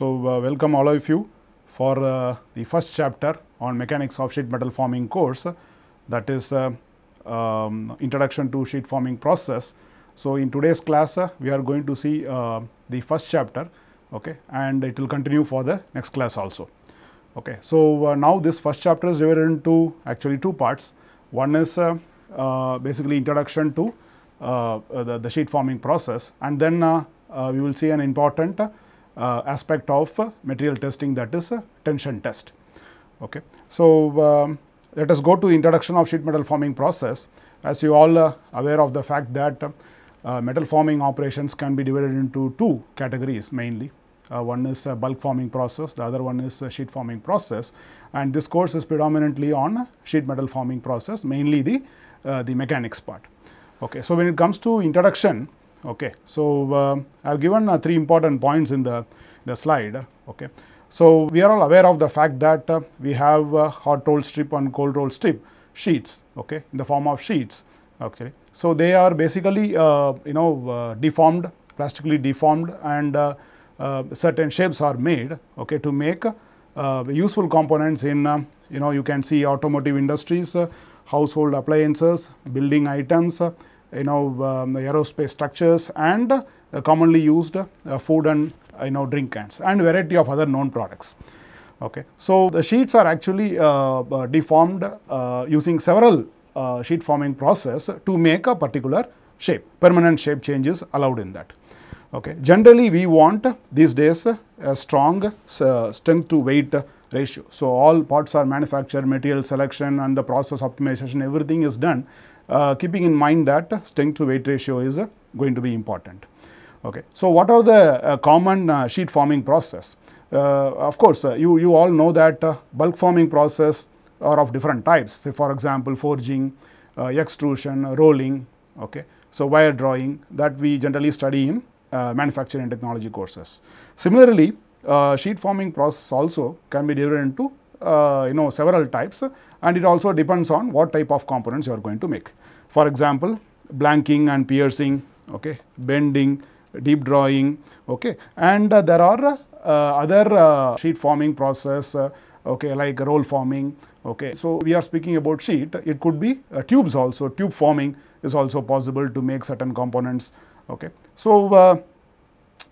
So, uh, welcome all of you for uh, the first chapter on mechanics of sheet metal forming course that is uh, um, introduction to sheet forming process. So, in today's class uh, we are going to see uh, the first chapter okay, and it will continue for the next class also. Okay. So, uh, now this first chapter is divided into actually two parts. One is basically introduction to the, the sheet forming process and then we will see an important aspect of uh, material testing that is uh, tension test. Okay. So, um, let us go to the introduction of sheet metal forming process. As you all uh, aware of the fact that uh, metal forming operations can be divided into two categories mainly. Uh, one is uh, bulk forming process, the other one is uh, sheet forming process. And this course is predominantly on sheet metal forming process, mainly the, uh, the mechanics part. Okay. So, when it comes to introduction, okay, so um I have given uh, three important points in the, the slide. Okay. So, we are all aware of the fact that uh, we have uh, hot roll strip and cold roll strip sheets okay, in the form of sheets. Okay. So, they are basically uh, you know uh, deformed, plastically deformed and uh, uh, certain shapes are made okay, to make uh, useful components in uh, you know you can see automotive industries, uh, household appliances, building items, uh, you know um, aerospace structures and uh, commonly used uh, food and uh, you know drink cans and variety of other known products. Okay. So, the sheets are actually deformed using several sheet forming process to make a particular shape, permanent shape changes allowed in that. Okay. Generally, we want these days a strong strength to weight ratio. So, all parts are manufactured, material selection and the process optimization everything is done uh, keeping in mind that strength to weight ratio is uh, going to be important. Okay. So, what are the uh, common uh, sheet forming process? Uh, of course, uh, you, you all know that bulk forming process are of different types. Say for example, forging, extrusion, rolling, okay. So, wire drawing that we generally study in manufacturing technology courses. Similarly, sheet forming process also can be divided into uh, you know several types and it also depends on what type of components you are going to make. For example, blanking and piercing, okay, bending, deep drawing, okay, and uh, there are uh, other uh, sheet forming process, okay, like roll forming, okay. So, we are speaking about sheet, it could be tubes also, tube forming is also possible to make certain components, okay. So,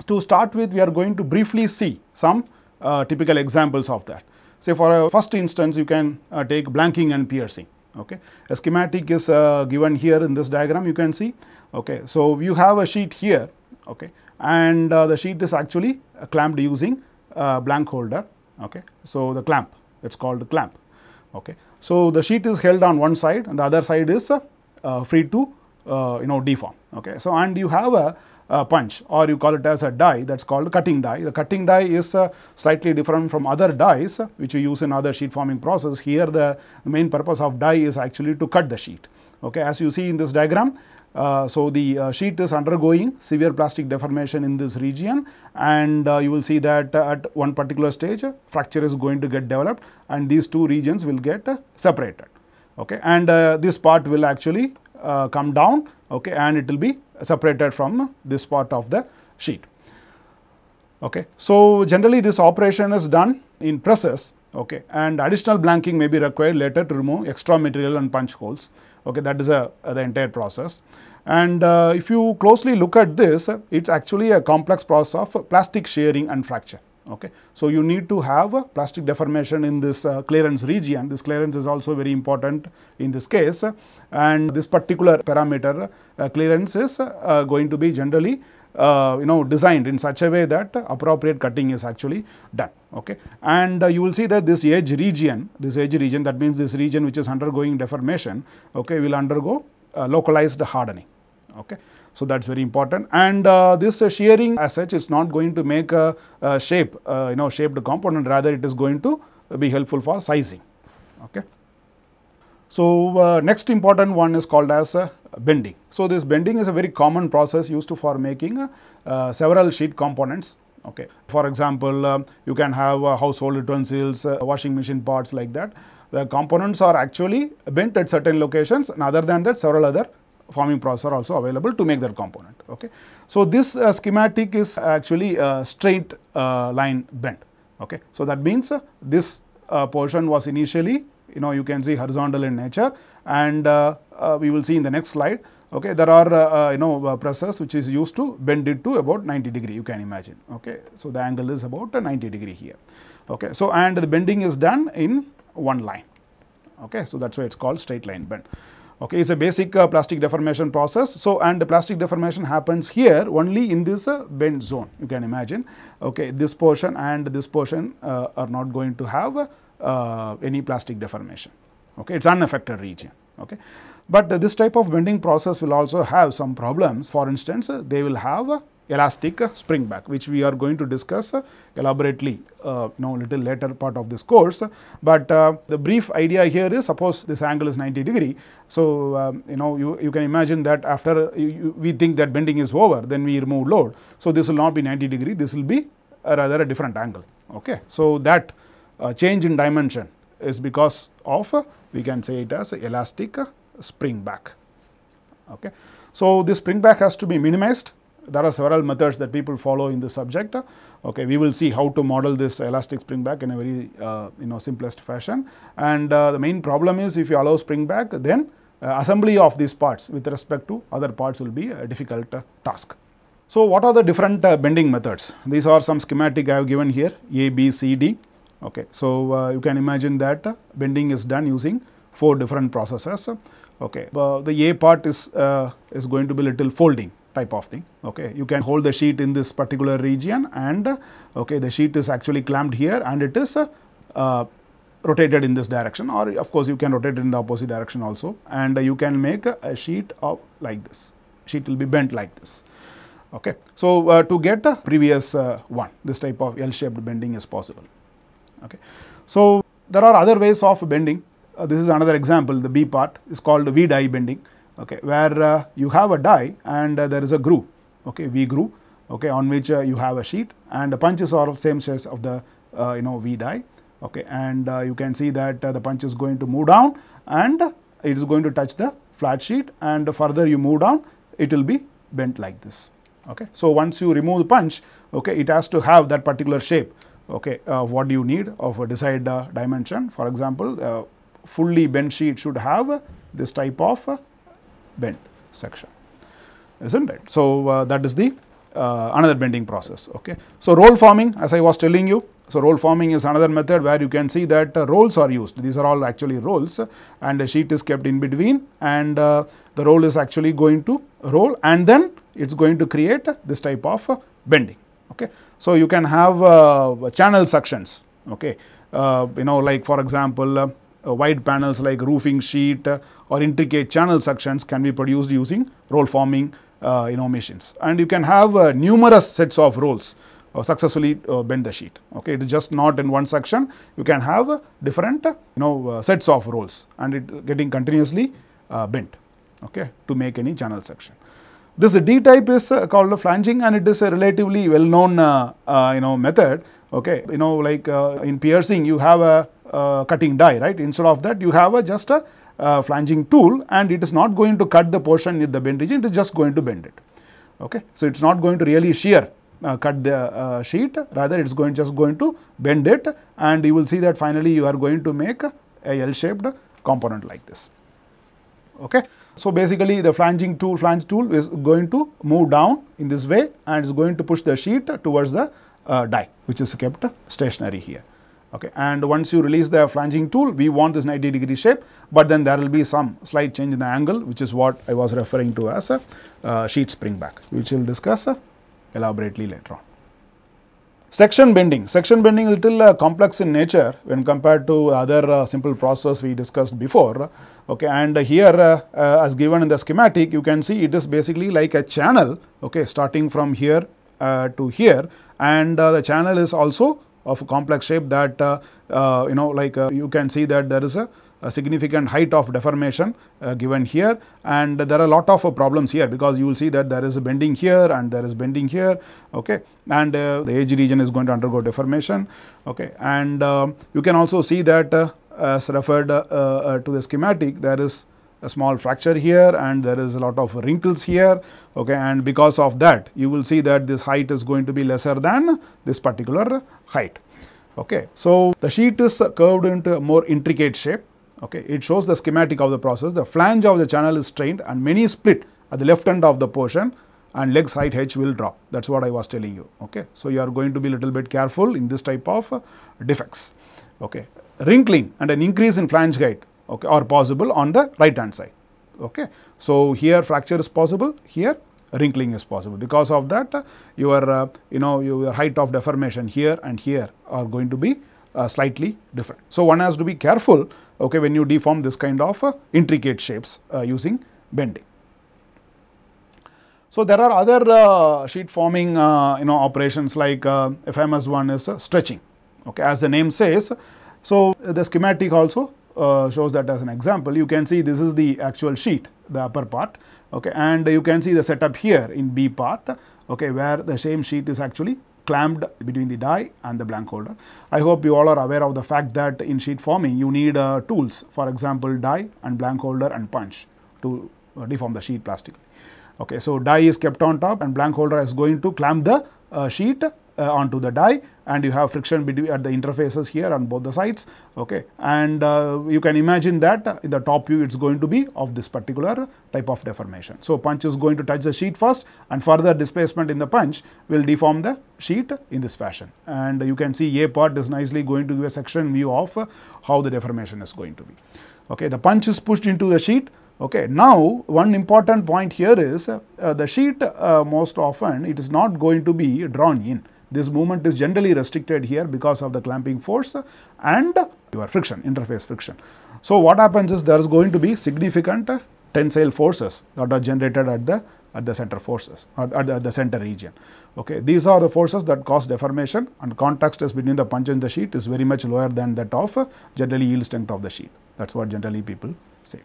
to start with, we are going to briefly see some uh, typical examples of that. Say for a first instance, you can uh, take blanking and piercing. Okay, a schematic is uh, given here in this diagram. You can see. Okay, so you have a sheet here. Okay, and uh, the sheet is actually uh, clamped using uh, blank holder. Okay, so the clamp it's called the clamp. Okay, so the sheet is held on one side and the other side is uh, free to you know deform. Okay, so and you have a uh, punch or you call it as a die that is called cutting die. The cutting die is uh, slightly different from other dies uh, which we use in other sheet forming process. Here the, the, main purpose of die is actually to cut the sheet. Okay, as you see in this diagram, uh, so the uh, sheet is undergoing severe plastic deformation in this region and uh, you will see that at one particular stage fracture is going to get developed and these two regions will get separated. Okay, and this part will actually come down okay, and it will be separated from this part of the sheet. Okay. So, generally this operation is done in presses okay, and additional blanking may be required later to remove extra material and punch holes. Okay, that is a, the entire process. And uh, if you closely look at this, it is actually a complex process of plastic shearing and fracture. Okay. So, you need to have a plastic deformation in this uh, clearance region. This clearance is also very important in this case and this particular parameter uh, clearance is uh, going to be generally uh, you know designed in such a way that appropriate cutting is actually done okay and uh, you will see that this edge region this edge region that means this region which is undergoing deformation okay will undergo uh, localized hardening okay so that's very important and uh, this shearing as such is not going to make a, a shape you know shaped component rather it is going to be helpful for sizing okay so, uh, next important one is called as uh, bending. So, this bending is a very common process used for making uh, several sheet components. Okay. For example, you can have household utensils, washing machine parts like that. The components are actually bent at certain locations and other than that several other forming process are also available to make that component. Okay. So, this uh, schematic is actually a straight uh, line bend. Okay. So, that means uh, this uh, portion was initially you know you can see horizontal in nature and uh, uh, we will see in the next slide. Okay. There are you know presses which is used to bend it to about 90 degree you can imagine. Okay. So, the angle is about 90 degree here. Okay. So, and the bending is done in one line. Okay. So, that is why it is called straight line bend. Okay, it is a basic uh, plastic deformation process. So, and the plastic deformation happens here only in this uh, bend zone you can imagine. Okay, this portion and this portion uh, are not going to have uh, any plastic deformation. Okay, it is unaffected region. Okay. But this type of bending process will also have some problems. For instance, they will have elastic spring back which we are going to discuss elaborately uh, you know little later part of this course. But uh, the brief idea here is suppose this angle is 90 degree. So, um, you know you, you can imagine that after you, you, we think that bending is over then we remove load. So, this will not be 90 degree this will be a rather a different angle. Okay. So, that uh, change in dimension is because of we can say it as elastic spring back. Okay. So, this spring back has to be minimized there are several methods that people follow in this subject. Okay, we will see how to model this elastic spring back in a very uh, you know simplest fashion. And uh, the main problem is if you allow spring back, then uh, assembly of these parts with respect to other parts will be a difficult uh, task. So, what are the different uh, bending methods? These are some schematic I have given here A, B, C, D. Okay, so uh, you can imagine that bending is done using four different processes. Okay, the A part is is going to be little folding type of thing. Okay, you can hold the sheet in this particular region and okay, the sheet is actually clamped here and it is uh, rotated in this direction or of course you can rotate it in the opposite direction also. And you can make a sheet of like this. Sheet will be bent like this okay? So uh, to get the previous uh, one this type of l shaped bending is possible okay? So there are other ways of bending. Uh, this is another example the b part. Is called v die bending okay, where uh, you have a die and uh, there is a groove, okay, V groove, okay, on which uh, you have a sheet and the punches are of same size of the uh, you know V die, okay, and uh, you can see that uh, the punch is going to move down and it is going to touch the flat sheet and further you move down, it will be bent like this. Okay. So, once you remove the punch, okay, it has to have that particular shape. Okay, what do you need of a desired dimension? For example, fully bent sheet should have this type of bend section isn't it. So, uh, that is the uh, another bending process. Okay. So, roll forming as I was telling you. So, roll forming is another method where you can see that uh, rolls are used. These are all actually rolls and a sheet is kept in between and uh, the roll is actually going to roll and then it is going to create this type of uh, bending. Okay. So, you can have uh, channel sections. Okay. you know like for example, wide panels like roofing sheet or intricate channel sections can be produced using roll forming uh, you know machines. And you can have uh, numerous sets of rolls uh, successfully uh, bend the sheet. Okay it is just not in one section. You can have uh, different uh, you know sets of rolls and it getting continuously bent okay to make any channel section. This D type is called a flanging and it is a relatively well known you know method okay. You know like in piercing you have a cutting die right? Instead of that you have a just a uh, flanging tool and it is not going to cut the portion in the bend region, it is just going to bend it. Okay. So, it is not going to really shear uh, cut the uh, sheet rather it is going just going to bend it and you will see that finally you are going to make a L shaped component like this. Okay. So, basically the flanging tool flange tool is going to move down in this way and is going to push the sheet towards the uh, die which is kept stationary here okay and once you release the flanging tool we want this 90 degree shape but then there will be some slight change in the angle which is what I was referring to as a uh, sheet spring back which we will discuss uh, elaborately later on. Section bending. Section bending is little uh, complex in nature when compared to other uh, simple process we discussed before. Okay, and here uh, uh, as given in the schematic, you can see it is basically like a channel. Okay, starting from here uh, to here, and uh, the channel is also of a complex shape that uh, uh, you know like uh, you can see that there is a, a significant height of deformation uh, given here. And there are a lot of uh, problems here because you will see that there is a bending here and there is bending here okay? And uh, the edge region is going to undergo deformation okay? And um, you can also see that as referred to the schematic there is a small fracture here and there is a lot of wrinkles here okay? And because of that you will see that this height is going to be lesser than this particular height okay? So the sheet is curved into a more intricate shape okay? It shows the schematic of the process. The flange of the channel is strained and many split at the left end of the portion and legs height h will drop. That is what i was telling you okay? So you are going to be a little bit careful in this type of defects okay? Wrinkling and an increase in flange height okay, are possible on the right hand side. Okay. So, here fracture is possible, here wrinkling is possible. Because of that uh, your uh, you know your height of deformation here and here are going to be uh, slightly different. So, one has to be careful okay, when you deform this kind of uh, intricate shapes uh, using bending. So, there are other uh, sheet forming you know operations like a famous one is stretching okay, as the name says. So, the schematic also uh, shows that as an example. You can see this is the actual sheet, the upper part, okay, and you can see the setup here in B part, okay, where the same sheet is actually clamped between the die and the blank holder. I hope you all are aware of the fact that in sheet forming you need uh, tools, for example, die and blank holder and punch to uh, deform the sheet plastically. Okay, so die is kept on top and blank holder is going to clamp the uh, sheet uh, onto the die and you have friction between at the interfaces here on both the sides okay and uh, you can imagine that in the top view it's going to be of this particular type of deformation so punch is going to touch the sheet first and further displacement in the punch will deform the sheet in this fashion and you can see a part is nicely going to give a section view of how the deformation is going to be okay the punch is pushed into the sheet Okay. Now, one important point here is uh, the sheet uh, most often it is not going to be drawn in. This movement is generally restricted here because of the clamping force and your friction, interface friction. So, what happens is there is going to be significant tensile forces that are generated at the at the center forces or at the, at the center region. Okay. These are the forces that cause deformation and contact stress between the punch and the sheet is very much lower than that of uh, generally yield strength of the sheet. That is what generally people say.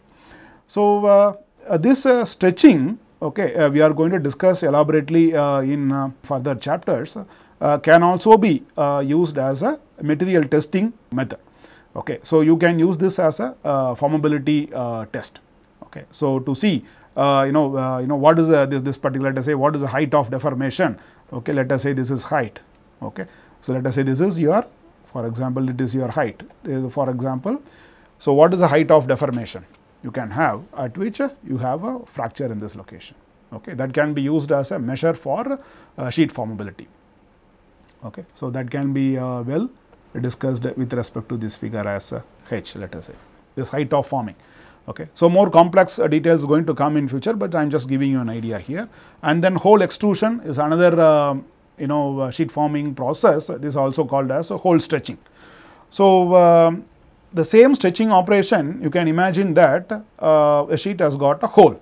So, uh, uh, this uh, stretching okay, uh, we are going to discuss elaborately in further chapters can also be uh, used as a material testing method. Okay. So, you can use this as a uh, formability test. Okay. So, to see you know you know what is this this particular let us say what is the height of deformation okay let us say this is height okay so let us say this is your for example it is your height for example so what is the height of deformation you can have at which you have a fracture in this location okay that can be used as a measure for uh, sheet formability Okay. So, that can be uh, well discussed with respect to this figure as h let us say this height of forming. Okay. So, more complex uh, details going to come in future, but I am just giving you an idea here and then hole extrusion is another uh, you know uh, sheet forming process this is also called as a hole stretching. So, um, the same stretching operation you can imagine that uh, a sheet has got a hole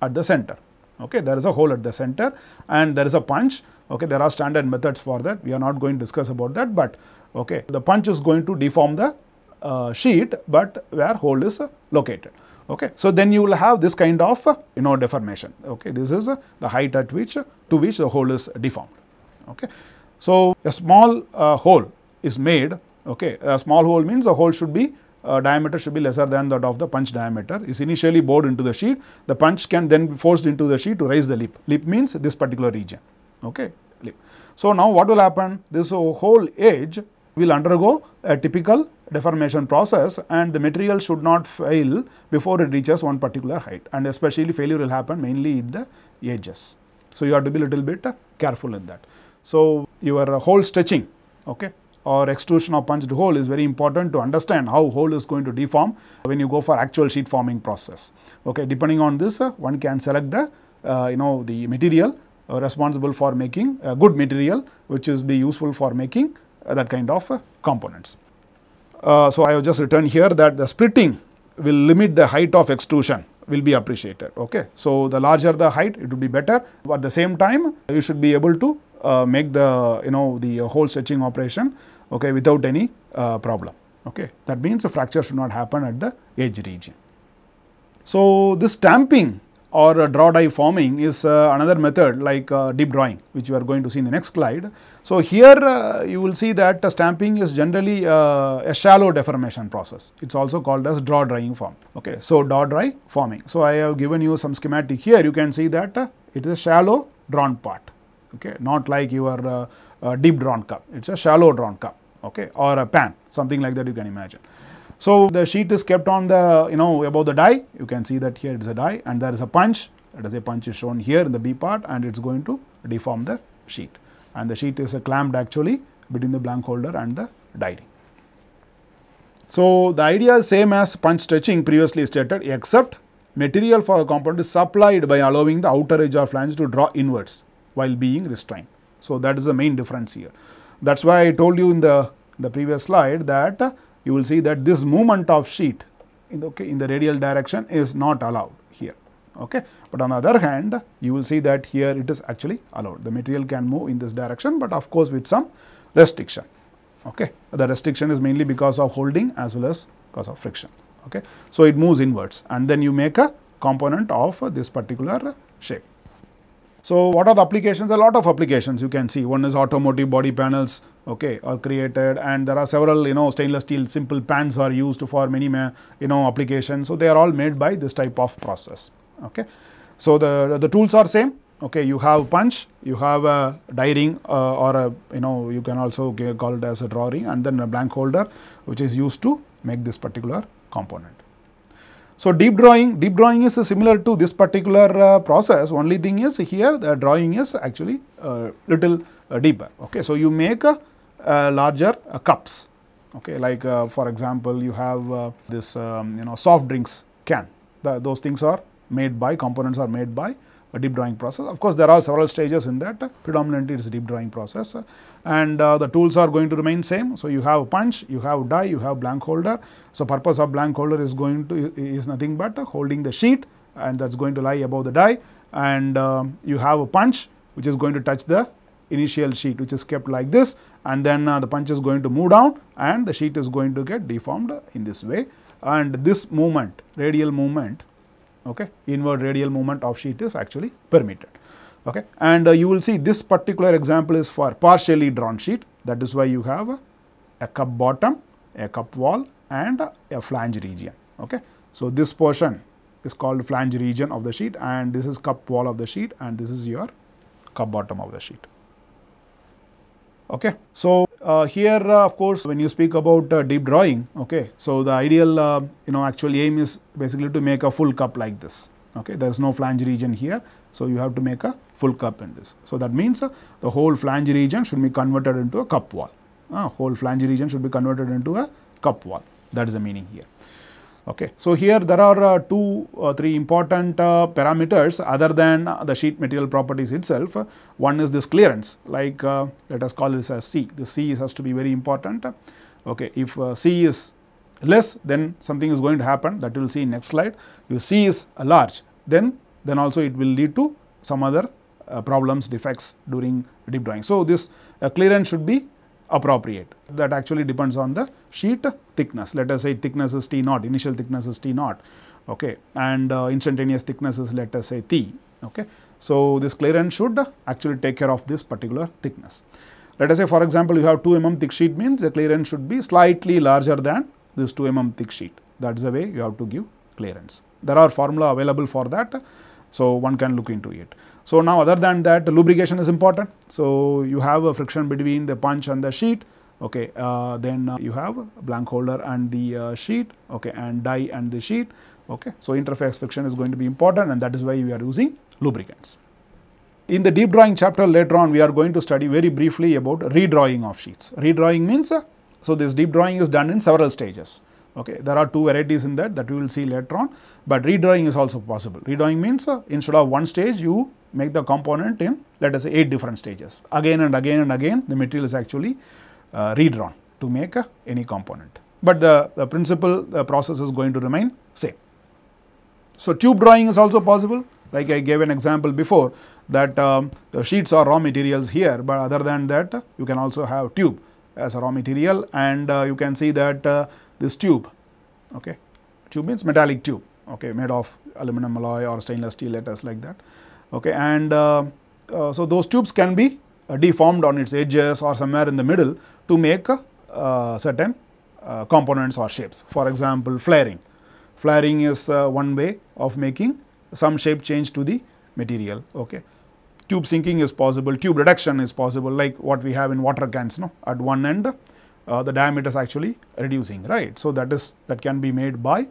at the center okay there is a hole at the center and there is a punch Okay, there are standard methods for that. We are not going to discuss about that, but okay, the punch is going to deform the uh, sheet, but where hole is located. Okay, so then you will have this kind of you know deformation. Okay, this is the height at which to which the hole is deformed. Okay, so a small uh, hole is made. Okay, a small hole means the hole should be uh, diameter should be lesser than that of the punch diameter is initially bored into the sheet. The punch can then be forced into the sheet to raise the lip. Lip means this particular region okay. So, now what will happen this whole edge will undergo a typical deformation process and the material should not fail before it reaches one particular height and especially failure will happen mainly in the edges. So, you have to be a little bit careful in that. So, your hole stretching okay, or extrusion of punched hole is very important to understand how hole is going to deform when you go for actual sheet forming process. Okay, depending on this one can select the uh, you know the material responsible for making a good material which is be useful for making uh, that kind of uh, components. so, I have just written here that the splitting will limit the height of extrusion will be appreciated. Okay. So, the larger the height it will be better, but at the same time you should be able to uh, make the you know the hole stretching operation okay, without any uh, problem. Okay. That means a fracture should not happen at the edge region. So, this stamping or draw die forming is uh, another method like uh, deep drawing which you are going to see in the next slide. So, here uh, you will see that stamping is generally a shallow deformation process. It is also called as draw die forming. Okay. So, draw die forming. So, I have given you some schematic here you can see that it is a shallow drawn part okay, not like your deep drawn cup it is a shallow drawn cup okay, or a pan something like that you can imagine. So, the sheet is kept on the you know above the die you can see that here it is a die and there is a punch let us say punch is shown here in the B part and it is going to deform the sheet and the sheet is clamped actually between the blank holder and the die. So, the idea is same as punch stretching previously stated except material for the component is supplied by allowing the outer edge of flange to draw inwards while being restrained. So, that is the main difference here. That is why I told you in the, the previous slide that you will see that this movement of sheet in the, okay, in the radial direction is not allowed here. Okay. But on the other hand, you will see that here it is actually allowed. The material can move in this direction, but of course, with some restriction. Okay. The restriction is mainly because of holding as well as because of friction. Okay. So, it moves inwards and then you make a component of this particular shape. So, what are the applications? A lot of applications you can see. One is automotive body panels okay, are created and there are several you know stainless steel simple pans are used for many you know applications. So, they are all made by this type of process. Okay. So, the, the tools are same okay you have punch you have a die ring uh, or a you know you can also call it as a draw ring and then a blank holder which is used to make this particular component. So, deep drawing, deep drawing is similar to this particular uh, process, only thing is here the drawing is actually uh, little uh, deeper. Okay. So, you make larger uh, cups, okay, like uh, for example, you have uh, this um, you know soft drinks can, the, those things are made by, components are made by a deep drawing process. Of course, there are several stages in that, predominantly it is a deep drawing process and uh, the tools are going to remain same. So, you have a punch, you have die, you have blank holder. So, purpose of blank holder is going to is nothing but holding the sheet and that is going to lie above the die and uh, you have a punch which is going to touch the initial sheet which is kept like this and then uh, the punch is going to move down and the sheet is going to get deformed in this way and this movement radial movement okay? Inward radial movement of sheet is actually permitted. Okay? And uh, you will see this particular example is for partially drawn sheet. That is why you have a, a cup bottom a cup wall and a, a flange region. Okay? So this portion is called flange region of the sheet and this is cup wall of the sheet and this is your cup bottom of the sheet. Okay? So uh, here uh, of course when you speak about uh, deep drawing okay so the ideal uh, you know actual aim is basically to make a full cup like this okay. There is no flange region here so you have to make a full cup in this. So that means uh, the whole flange region should be converted into a cup wall. Uh, whole flange region should be converted into a cup wall. That is the meaning here Okay. So, here there are uh, two uh, three important uh, parameters other than the sheet material properties itself. one is this clearance like uh, let us call this as C, the C has to be very important. Okay. If uh, C is less then something is going to happen that you will see in next slide. If C is large then then also it will lead to some other uh, problems defects during deep drawing. So, this clearance should be appropriate that actually depends on the sheet thickness let us say thickness is T naught initial thickness is T naught okay and uh, instantaneous thickness is let us say T okay. So, this clearance should actually take care of this particular thickness. Let us say for example, you have 2 mm thick sheet means the clearance should be slightly larger than this 2 mm thick sheet that is the way you have to give clearance. There are formula available for that. So, one can look into it. So, now other than that lubrication is important. So, you have a friction between the punch and the sheet. Okay uh, then uh, you have blank holder and the uh, sheet. Okay and die and the sheet. Okay so interface friction is going to be important and that is why we are using lubricants. In the deep drawing chapter later on we are going to study very briefly about redrawing of sheets. Redrawing means uh, so this deep drawing is done in several stages okay there are two varieties in that that we will see later on but redrawing is also possible redrawing means uh, instead of one stage you make the component in let us say 8 different stages again and again and again the material is actually uh, redrawn to make any component. But the, the principle the process is going to remain same. So, tube drawing is also possible like I gave an example before that um, the sheets are raw materials here, but other than that you can also have tube as a raw material and uh, you can see that uh, this tube, okay, tube means metallic tube, okay, made of aluminum alloy or stainless steel let us like that. Okay, and uh, uh, so those tubes can be uh, deformed on its edges or somewhere in the middle to make uh, certain uh, components or shapes. For example, flaring. Flaring is uh, one way of making some shape change to the material. Okay. Tube sinking is possible, tube reduction is possible like what we have in water cans no? at one end uh, the diameter is actually reducing right. So, that is that can be made by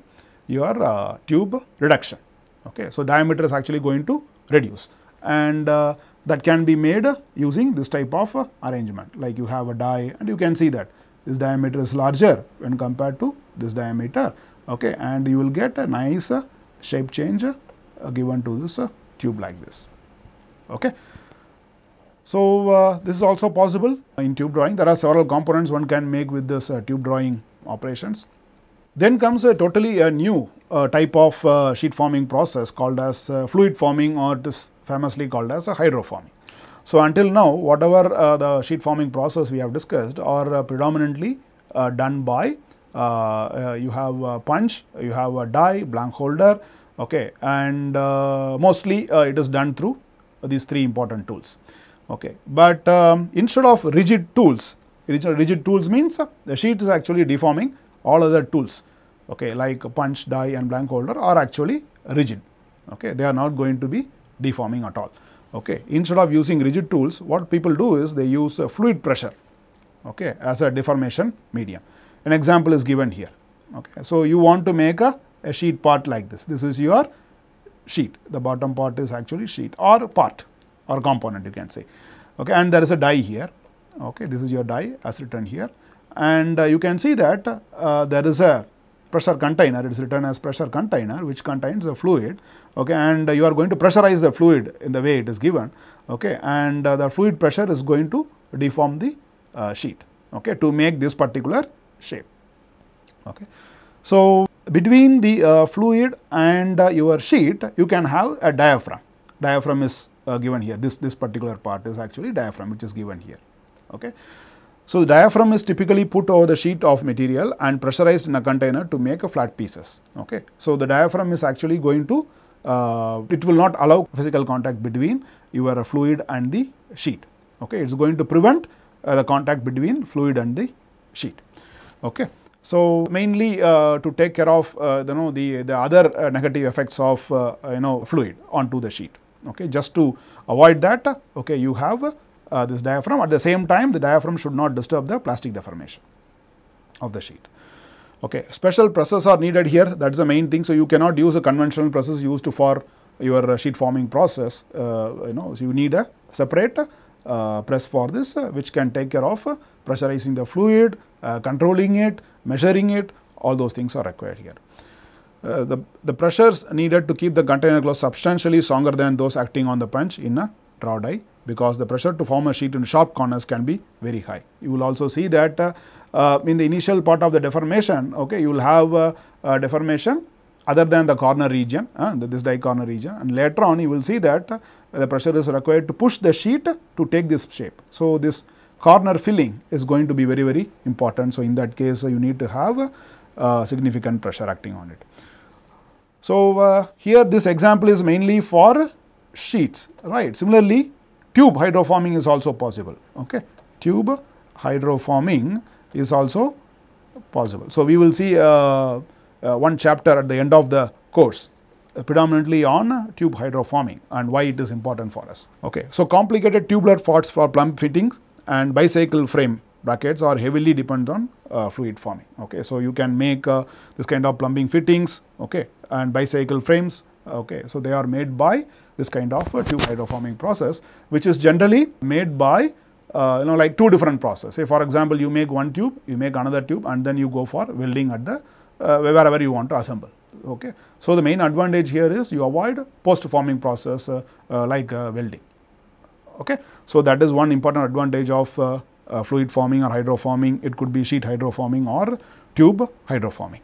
your uh, tube reduction. Okay. So, diameter is actually going to reduce and uh, that can be made using this type of uh, arrangement like you have a die and you can see that this diameter is larger when compared to this diameter okay, and you will get a nice uh, shape change uh, given to this tube like this. Okay. So, uh, this is also possible in tube drawing. There are several components one can make with this uh, tube drawing operations. Then comes a totally a new uh, type of uh, sheet forming process called as uh, fluid forming or it is famously called as a hydroforming. So, until now whatever uh, the sheet forming process we have discussed are predominantly done by you have a punch, you have a die, blank holder okay, and mostly it is done through these three important tools. Okay. But um, instead of rigid tools, rigid tools means uh, the sheet is actually deforming all other tools okay, like punch, die and blank holder are actually rigid. Okay. They are not going to be deforming at all. Okay. Instead of using rigid tools, what people do is they use fluid pressure okay, as a deformation medium. An example is given here. Okay. So, you want to make a, a sheet part like this. This is your sheet, the bottom part is actually sheet or part or component you can say. Okay, and there is a die here. Okay, this is your die as written here, and uh, you can see that uh, there is a pressure container. It is written as pressure container, which contains the fluid. Okay, and uh, you are going to pressurize the fluid in the way it is given. Okay, and uh, the fluid pressure is going to deform the uh, sheet. Okay, to make this particular shape. Okay, so between the uh, fluid and your sheet, you can have a diaphragm. Diaphragm is uh, given here. This, this particular part is actually diaphragm which is given here. Okay. So, the diaphragm is typically put over the sheet of material and pressurized in a container to make a flat pieces. Okay. So, the diaphragm is actually going to, uh, it will not allow physical contact between your fluid and the sheet. Okay. It is going to prevent uh, the contact between fluid and the sheet. Okay. So, mainly uh, to take care of uh, you know the, the other uh, negative effects of uh, you know fluid onto the sheet okay just to avoid that okay you have uh, this diaphragm. At the same time the diaphragm should not disturb the plastic deformation of the sheet. Okay special presses are needed here. That is the main thing. So you cannot use a conventional presses used for your sheet forming process. Uh, you know so you need a separate uh, press for this uh, which can take care of uh, pressurizing the fluid uh, controlling it measuring it. All those things are required here uh, the, the pressures needed to keep the container closed substantially stronger than those acting on the punch in a draw die because the pressure to form a sheet in sharp corners can be very high. You will also see that uh, uh, in the initial part of the deformation, okay, you will have uh, deformation other than the corner region, uh, this die corner region and later on you will see that the pressure is required to push the sheet to take this shape. So, this corner filling is going to be very very important. So, in that case you need to have significant pressure acting on it. So, uh, here this example is mainly for sheets, right. Similarly, tube hydroforming is also possible, okay. Tube hydroforming is also possible. So, we will see uh, uh, one chapter at the end of the course uh, predominantly on tube hydroforming and why it is important for us. Okay. So, complicated tubular parts for plumb fittings and bicycle frame brackets are heavily dependent on uh, fluid forming. Okay. So, you can make uh, this kind of plumbing fittings okay, and bicycle frames. Okay. So, they are made by this kind of tube hydroforming process which is generally made by uh, you know like two different process. Say for example, you make one tube, you make another tube and then you go for welding at the uh, wherever you want to assemble. Okay. So, the main advantage here is you avoid post forming process uh, uh, like welding. Okay. So, that is one important advantage of uh, fluid forming or hydroforming, it could be sheet hydroforming or tube hydroforming.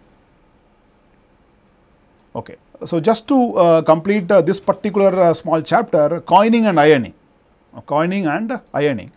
Okay. So, just to uh, complete uh, this particular uh, small chapter coining and ironing, uh, coining and ironing.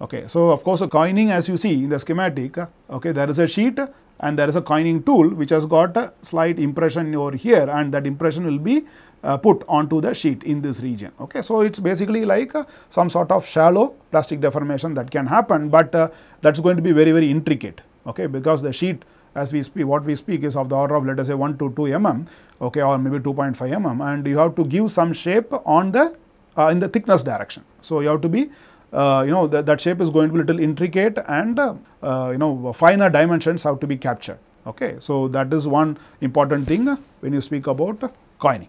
Okay. So, of course, coining as you see in the schematic, uh, okay, there is a sheet and there is a coining tool which has got a slight impression over here and that impression will be uh, put onto the sheet in this region. Okay. So, it is basically like some sort of shallow plastic deformation that can happen, but that is going to be very very intricate okay, because the sheet as we speak what we speak is of the order of let us say 1 to 2 mm okay, or maybe 2.5 mm and you have to give some shape on the uh, in the thickness direction. So, you have to be uh, you know that, that shape is going to be little intricate and uh, you know finer dimensions have to be captured. Okay. So, that is one important thing when you speak about coining.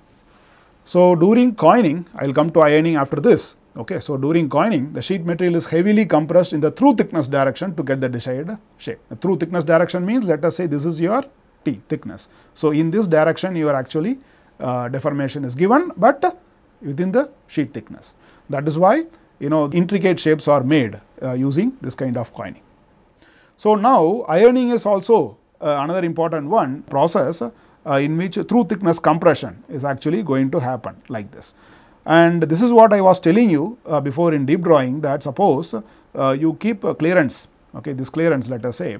So, during coining I will come to ironing after this. Okay. So, during coining the sheet material is heavily compressed in the through thickness direction to get the desired shape. The through thickness direction means let us say this is your T thickness. So, in this direction you are actually uh, deformation is given, but within the sheet thickness. That is why you know intricate shapes are made uh, using this kind of coining. So, now ironing is also uh, another important one process uh, in which through thickness compression is actually going to happen like this. And this is what I was telling you uh, before in deep drawing that suppose uh, you keep clearance okay this clearance let us say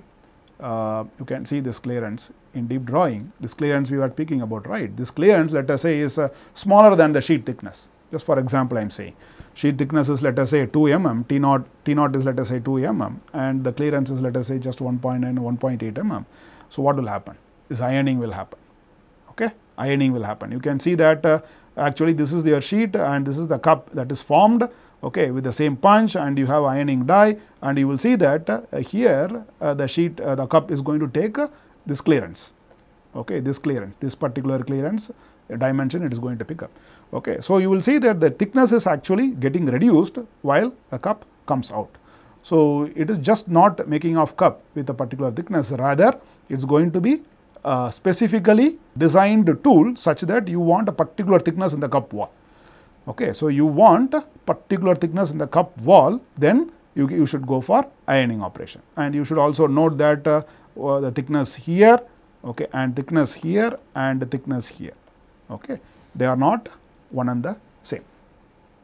uh, you can see this clearance in deep drawing this clearance we were speaking about right this clearance let us say is smaller than the sheet thickness just for example I am saying sheet thickness is let us say 2 mm, T naught, T naught is let us say 2 mm and the clearance is let us say just 1.9 1.8 mm. So, what will happen? This ironing will happen, okay? Ironing will happen. You can see that uh, actually this is your sheet and this is the cup that is formed okay, with the same punch and you have ironing die and you will see that uh, here uh, the sheet uh, the cup is going to take uh, this clearance, okay, this clearance, this particular clearance dimension it is going to pick up. Okay. So, you will see that the thickness is actually getting reduced while the cup comes out. So, it is just not making of cup with a particular thickness rather it is going to be a specifically designed tool such that you want a particular thickness in the cup wall. Okay. So, you want particular thickness in the cup wall then you, you should go for ironing operation and you should also note that uh, uh, the thickness here okay, and thickness here and thickness here. Okay. They are not one and the same.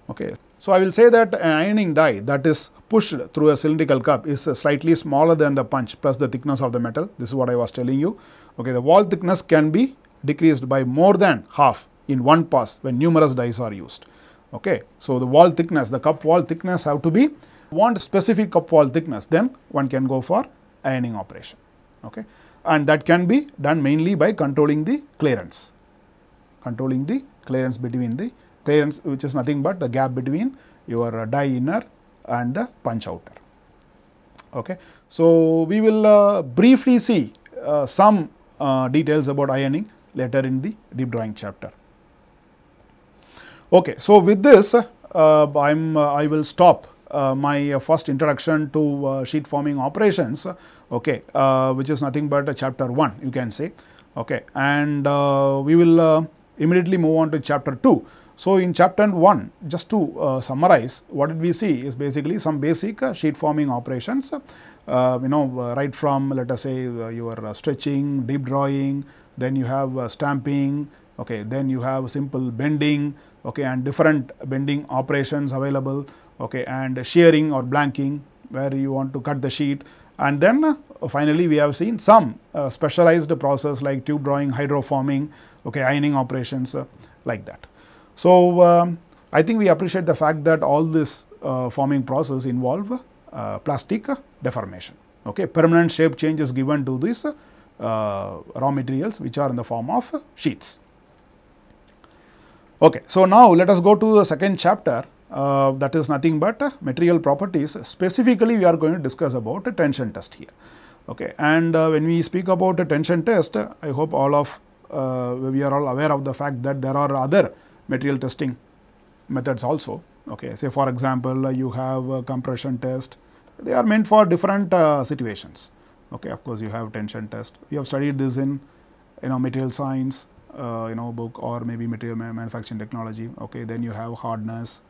Okay. So, I will say that an ironing die that is pushed through a cylindrical cup is slightly smaller than the punch plus the thickness of the metal. This is what I was telling you. Okay, the wall thickness can be decreased by more than half in one pass when numerous dies are used. Okay. So, the wall thickness, the cup wall thickness have to be want specific cup wall thickness, then one can go for ironing operation. Okay. And that can be done mainly by controlling the clearance, controlling the clearance between the clearance which is nothing but the gap between your uh, die inner and the punch outer. Okay. So, we will uh, briefly see uh, some uh, details about ironing later in the deep drawing chapter. Okay. So, with this uh, I am uh, I will stop my first introduction to sheet forming operations okay, which is nothing but a chapter 1 you can say okay, and we will immediately move on to chapter 2. So, in chapter 1 just to uh, summarize what did we see is basically some basic uh, sheet forming operations uh, you know uh, right from let us say uh, your uh, stretching, deep drawing, then you have stamping, okay, then you have simple bending okay, and different bending operations available okay, and shearing or blanking where you want to cut the sheet and then finally, we have seen some specialized process like tube drawing, hydroforming okay, ironing operations like that. So, um, I think we appreciate the fact that all this uh, forming process involve uh, plastic deformation. Okay. Permanent shape change is given to these uh, raw materials which are in the form of sheets. Okay. So, now let us go to the second chapter uh, that is nothing but uh, material properties specifically we are going to discuss about a tension test here. Okay. And uh, when we speak about a tension test I hope all of uh, we are all aware of the fact that there are other material testing methods also. Okay. Say for example, you have a compression test, they are meant for different uh, situations. Okay. Of course, you have tension test. We have studied this in you know material science, uh, you know book or maybe material manufacturing technology. Okay. Then you have hardness.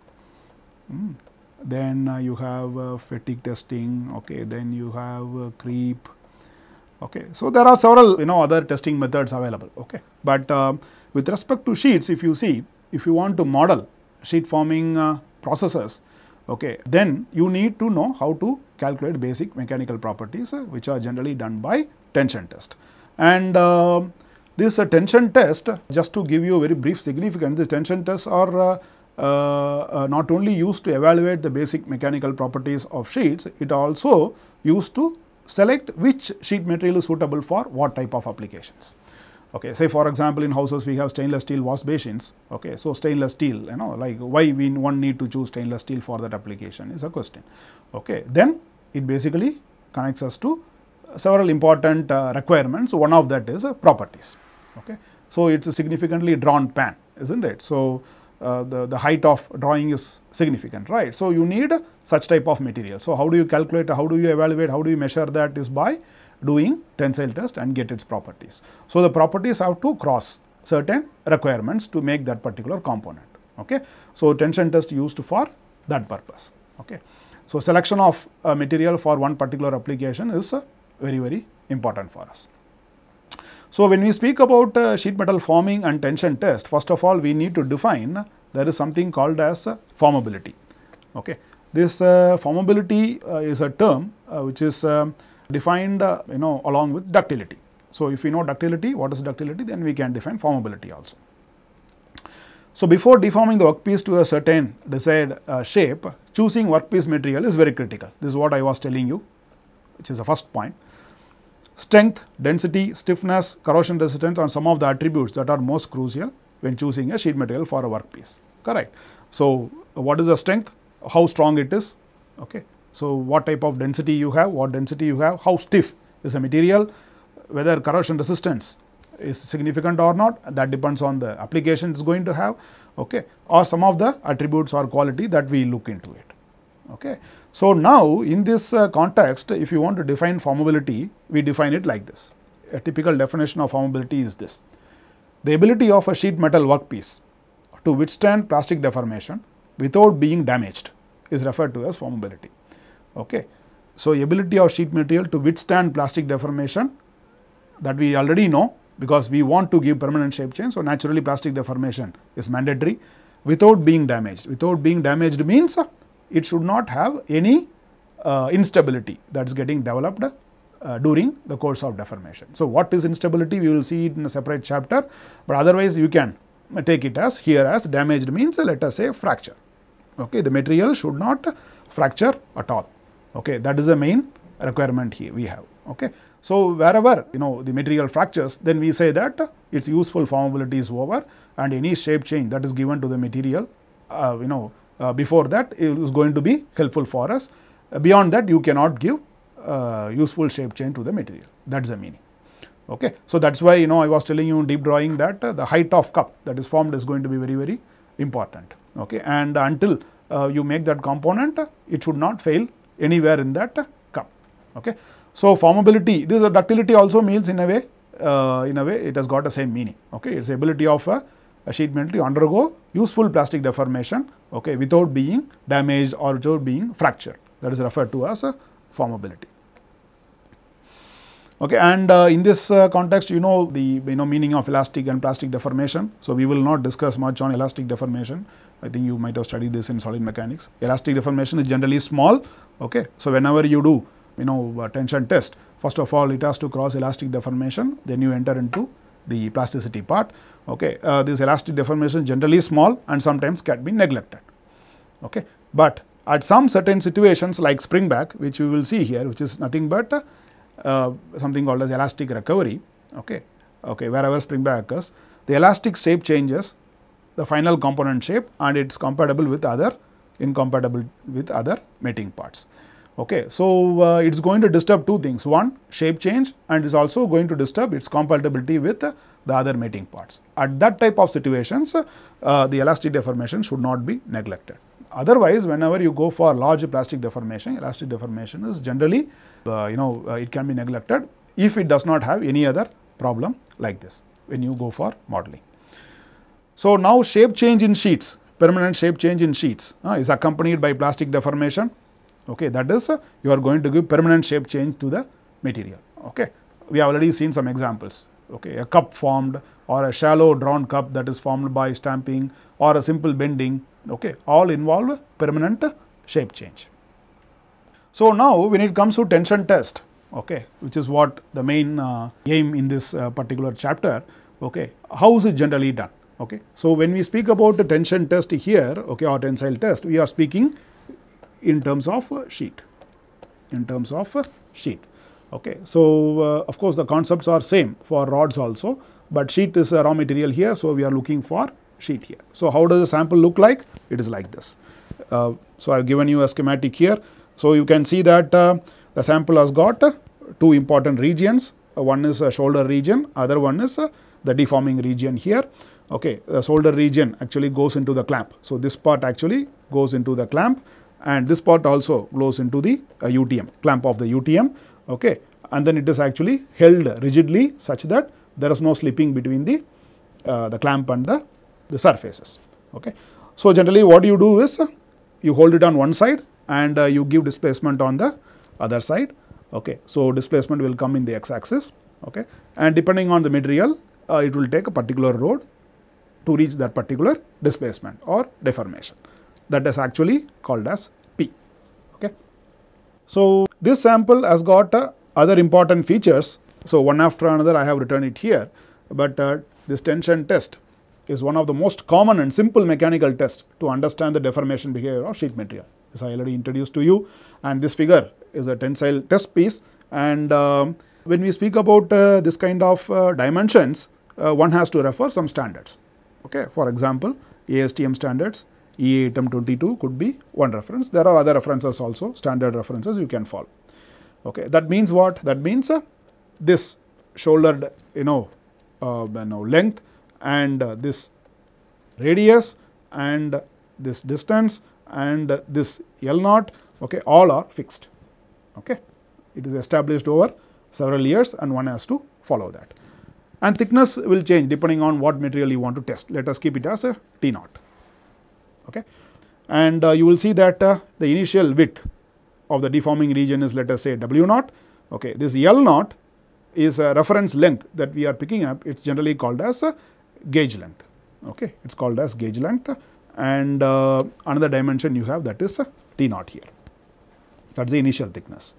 Mm. Then uh, you have uh, fatigue testing. Okay. Then you have uh, creep Okay. So, there are several you know other testing methods available. Okay. But uh, with respect to sheets if you see if you want to model sheet forming uh, processes okay, then you need to know how to calculate basic mechanical properties uh, which are generally done by tension test. And uh, this uh, tension test just to give you a very brief significance, these tension tests are uh, uh, not only used to evaluate the basic mechanical properties of sheets, it also used to select which sheet material is suitable for what type of applications. Okay, say for example, in houses we have stainless steel wash basins. Okay, so stainless steel, you know, like why we one need to choose stainless steel for that application is a question. Okay, then it basically connects us to several important uh, requirements. One of that is uh, properties. Okay, so it's a significantly drawn pan, isn't it? So uh, the, the height of drawing is significant, right. So, you need such type of material. So, how do you calculate, how do you evaluate, how do you measure that is by doing tensile test and get its properties. So, the properties have to cross certain requirements to make that particular component. Okay. So, tension test used for that purpose. Okay. So, selection of uh, material for one particular application is uh, very very important for us. So, when we speak about uh, sheet metal forming and tension test, first of all we need to define there is something called as uh, formability. Okay. This formability is a term which is um, defined uh, you know along with ductility. So, if we know ductility, what is ductility then we can define formability also. So, before deforming the workpiece to a certain desired shape, choosing workpiece material is very critical. This is what I was telling you, which is the first point strength, density, stiffness, corrosion resistance are some of the attributes that are most crucial when choosing a sheet material for a workpiece, correct. So, what is the strength, how strong it is, okay. So, what type of density you have, what density you have, how stiff is the material, whether corrosion resistance is significant or not that depends on the application it's going to have okay or some of the attributes or quality that we look into it okay. So, now in this uh, context if you want to define formability we define it like this. A typical definition of formability is this. The ability of a sheet metal workpiece to withstand plastic deformation without being damaged is referred to as formability. Okay. So, ability of sheet material to withstand plastic deformation that we already know because we want to give permanent shape change. So, naturally plastic deformation is mandatory without being damaged. Without being damaged means it should not have any uh, instability that is getting developed uh, during the course of deformation. So, what is instability we will see it in a separate chapter, but otherwise you can take it as here as damaged means let us say fracture. Okay, the material should not fracture at all. Okay, that is the main requirement here we have. Okay. So, wherever you know the material fractures then we say that its useful formability is over and any shape change that is given to the material uh, you know uh, before that is going to be helpful for us. Uh, beyond that you cannot give uh, useful shape change to the material that is the meaning. Okay. So, that is why you know I was telling you in deep drawing that uh, the height of cup that is formed is going to be very very important. Okay. And until uh, you make that component it should not fail anywhere in that uh, cup. Okay. So, formability this ductility also means in a way uh, in a way it has got the same meaning. Okay. It is ability of a, a sheet metal to undergo useful plastic deformation okay, without being damaged or without being fractured that is referred to as a formability. Okay, and uh, in this uh, context you know the you know meaning of elastic and plastic deformation. So, we will not discuss much on elastic deformation I think you might have studied this in solid mechanics. Elastic deformation is generally small okay. So, whenever you do you know tension test first of all it has to cross elastic deformation then you enter into the plasticity part. Okay. Uh, this elastic deformation is generally small and sometimes can be neglected. Okay. But at some certain situations like spring back which we will see here which is nothing but uh, something called as elastic recovery okay, okay, wherever spring back occurs the elastic shape changes the final component shape and it is compatible with other incompatible with other mating parts. Okay. So, uh, it is going to disturb two things one shape change and is also going to disturb its compatibility with the other mating parts. At that type of situations uh, the elastic deformation should not be neglected. Otherwise, whenever you go for large plastic deformation elastic deformation is generally uh, you know uh, it can be neglected if it does not have any other problem like this when you go for modeling. So, now shape change in sheets permanent shape change in sheets uh, is accompanied by plastic deformation. Okay that is uh, you are going to give permanent shape change to the material. Okay we have already seen some examples okay a cup formed or a shallow drawn cup that is formed by stamping or a simple bending okay all involve permanent shape change So, now when it comes to tension test, okay, which is what the main uh, aim in this uh, particular chapter, okay, how is it generally done? Okay. So, when we speak about the tension test here okay, or tensile test, we are speaking in terms of sheet, in terms of sheet. Okay. So, uh, of course, the concepts are same for rods also, but sheet is a raw material here. So, we are looking for sheet here. So, how does the sample look like? It is like this. Uh, so, I have given you a schematic here. So, you can see that uh, the sample has got uh, two important regions. one is a shoulder region, other one is the deforming region here. Okay, the shoulder region actually goes into the clamp. So, this part actually goes into the clamp and this part also goes into the uh, UTM, clamp of the UTM. Okay, and then it is actually held rigidly such that there is no slipping between the, uh, the clamp and the, the surfaces. Okay. So, generally what you do is you hold it on one side and uh, you give displacement on the other side. Okay. So, displacement will come in the x axis okay. and depending on the material uh, it will take a particular road to reach that particular displacement or deformation that is actually called as P. Okay. So, this sample has got uh, other important features. So, one after another I have written it here, but uh, this tension test is one of the most common and simple mechanical test to understand the deformation behavior of sheet material. This I already introduced to you and this figure is a tensile test piece and um, when we speak about uh, this kind of uh, dimensions, uh, one has to refer some standards. Okay. For example, ASTM standards E8M 22 could be one reference. There are other references also, standard references you can follow. Okay. That means what? That means uh, this shouldered, you know, uh, you know length and uh, this radius and this distance and this L naught, okay, all are fixed. Okay. It is established over several years and one has to follow that and thickness will change depending on what material you want to test. Let us keep it as a T naught. Okay. And uh, you will see that uh, the initial width of the deforming region is let us say W naught. Okay. This L naught is a reference length that we are picking up. It is generally called as gauge length. Okay. It is called as gauge length and uh, another dimension you have that is T naught here. That is the initial thickness.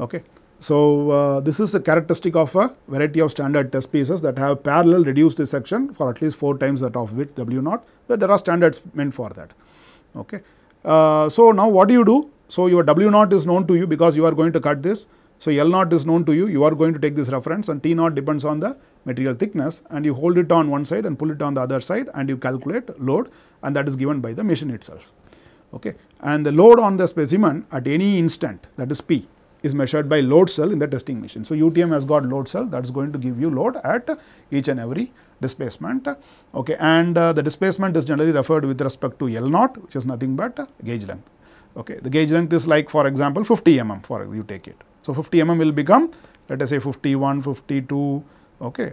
Okay. So, uh, this is a characteristic of a variety of standard test pieces that have parallel reduced section for at least 4 times that of width W naught, but there are standards meant for that. Okay. Uh, so, now what do you do? So, your W naught is known to you because you are going to cut this. So, L naught is known to you, you are going to take this reference and T naught depends on the material thickness and you hold it on one side and pull it on the other side and you calculate load and that is given by the machine itself. Okay. And the load on the specimen at any instant that is P is measured by load cell in the testing machine. So, UTM has got load cell that is going to give you load at each and every displacement okay? And uh, the displacement is generally referred with respect to L naught which is nothing but gauge length okay? The gauge length is like for example 50 mm for you take it. So 50 mm will become let us say 51 52 okay?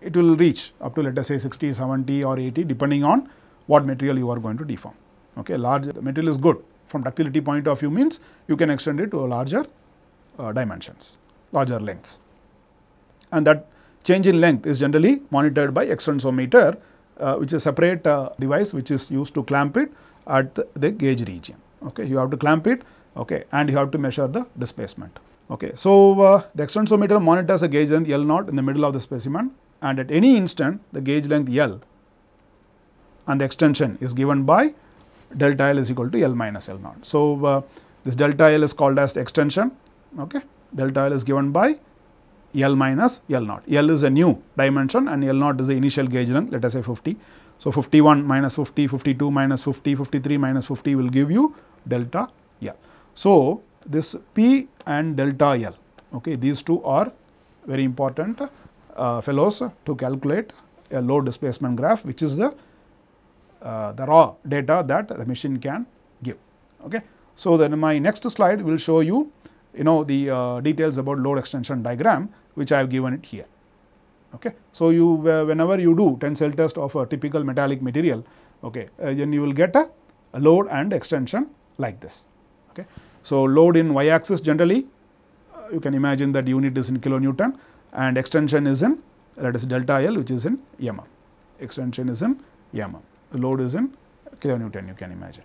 It will reach up to let us say 60 70 or 80 depending on what material you are going to deform okay? Large material is good. From ductility point of view means you can extend it to a larger uh, dimensions, larger lengths. And that change in length is generally monitored by extensometer, uh, which is a separate uh, device which is used to clamp it at the, the, gauge region. Okay, you have to clamp it, okay, and you have to measure the displacement. Okay, so uh, the extensometer monitors a gauge length L naught in the middle of the specimen, and at any instant the gauge length L and the extension is given by delta L is equal to L minus L naught. So, uh, this delta L is called as the extension okay. delta L is given by L minus L naught. L is a new dimension and L naught is the initial gauge length let us say 50. So, 51 minus 50, 52 minus 50, 53 minus 50 will give you delta L. So, this P and delta L okay, these two are very important uh, fellows to calculate a load displacement graph which is the uh, the raw data that the machine can give. Okay. So, then my next slide will show you you know the uh, details about load extension diagram which I have given it here. Okay. So, you whenever you do tensile test of a typical metallic material okay, uh, then you will get a, a, load and extension like this. Okay. So, load in y axis generally uh, you can imagine that unit is in kilonewton and extension is in let us delta L which is in mm. Extension is in mm. The load is in kilonewton you can imagine.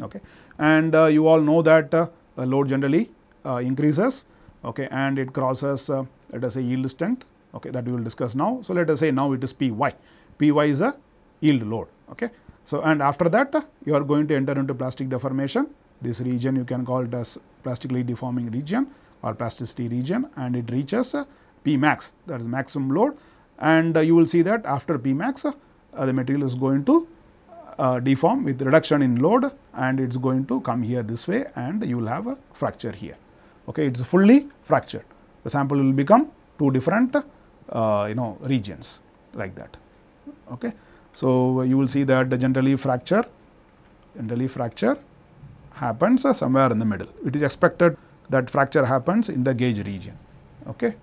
Okay. And uh, you all know that uh, the load generally uh, increases okay, and it crosses uh, let us say yield strength okay, that we will discuss now. So, let us say now it is P y, P y is a yield load. Okay. So, and after that uh, you are going to enter into plastic deformation this region you can call it as plastically deforming region or plasticity region and it reaches uh, P max that is maximum load and uh, you will see that after P max uh, the material is going to uh, deform with reduction in load and it is going to come here this way and you will have a fracture here. Okay, it is fully fractured. The sample will become two different uh, you know regions like that. Okay. So, you will see that generally fracture, generally fracture happens uh, somewhere in the middle. It is expected that fracture happens in the gauge region. Okay.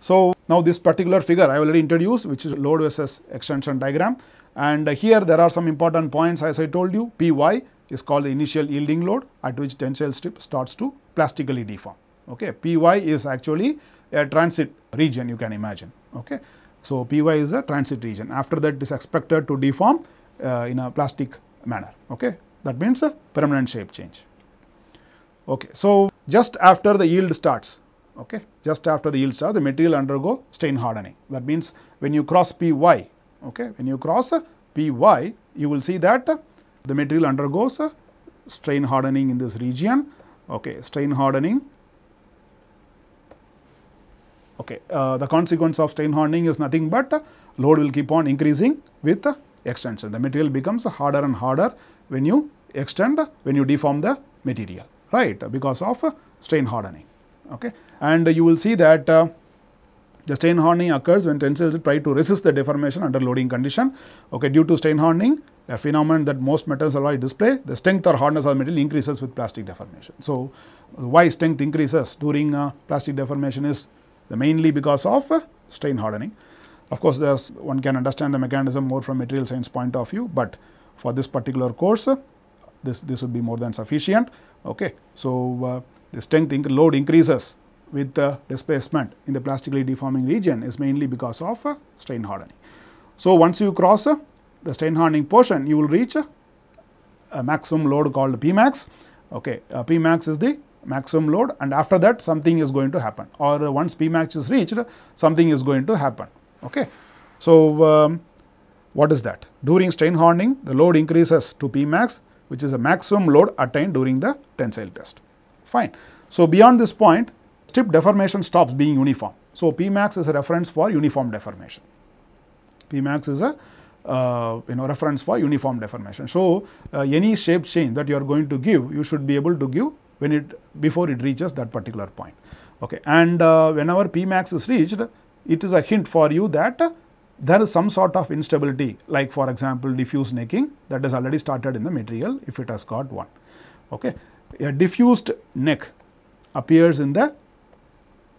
So, now this particular figure I already introduced which is load versus extension diagram and here there are some important points as I told you P y is called the initial yielding load at which tensile strip starts to plastically deform. Okay. P y is actually a transit region you can imagine. Okay. So, P y is a transit region after that it is expected to deform uh, in a plastic manner. Okay. That means a permanent shape change. Okay. So, just after the yield starts, okay, just after the yield starts the material undergo strain hardening. That means, when you cross P y, okay, when you cross P y, you will see that the material undergoes strain hardening in this region, okay, strain hardening Okay. Uh, the consequence of strain hardening is nothing but uh, load will keep on increasing with uh, extension. The material becomes harder and harder when you extend, when you deform the material, right, because of strain hardening. Okay. And you will see that the strain hardening occurs when tensils try to resist the deformation under loading condition. Okay, due to strain hardening, a phenomenon that most metals alloy display, the strength or hardness of the material increases with plastic deformation. So, why strength increases during uh, plastic deformation is mainly because of uh, strain hardening. Of course, there's one can understand the mechanism more from material science point of view, but for this particular course, uh, this this would be more than sufficient. Okay, so uh, the strength inc load increases with the displacement in the plastically deforming region is mainly because of uh, strain hardening. So, once you cross uh, the strain hardening portion, you will reach uh, a maximum load called P max. Okay, P max is the maximum load and after that something is going to happen or once P max is reached something is going to happen. Okay. So, um, what is that? During strain hardening the load increases to P max which is a maximum load attained during the tensile test. Fine. So, beyond this point strip deformation stops being uniform. So, P max is a reference for uniform deformation. P max is a uh, you know reference for uniform deformation. So, uh, any shape change that you are going to give you should be able to give when it before it reaches that particular point. Okay. And uh, whenever P max is reached, it is a hint for you that uh, there is some sort of instability like for example, diffuse necking that has already started in the material if it has got one. Okay. A diffused neck appears in the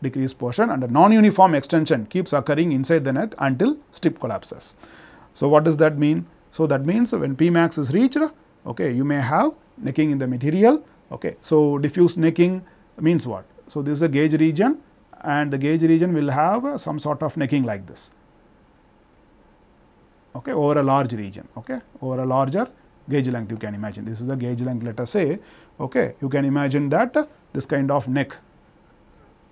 decreased portion and a non-uniform extension keeps occurring inside the neck until strip collapses. So, what does that mean? So, that means when P max is reached, okay, you may have necking in the material Okay. So, diffuse necking means what? So, this is a gauge region and the gauge region will have some sort of necking like this okay, over a large region, okay, over a larger gauge length you can imagine. This is the gauge length let us say, okay, you can imagine that this kind of neck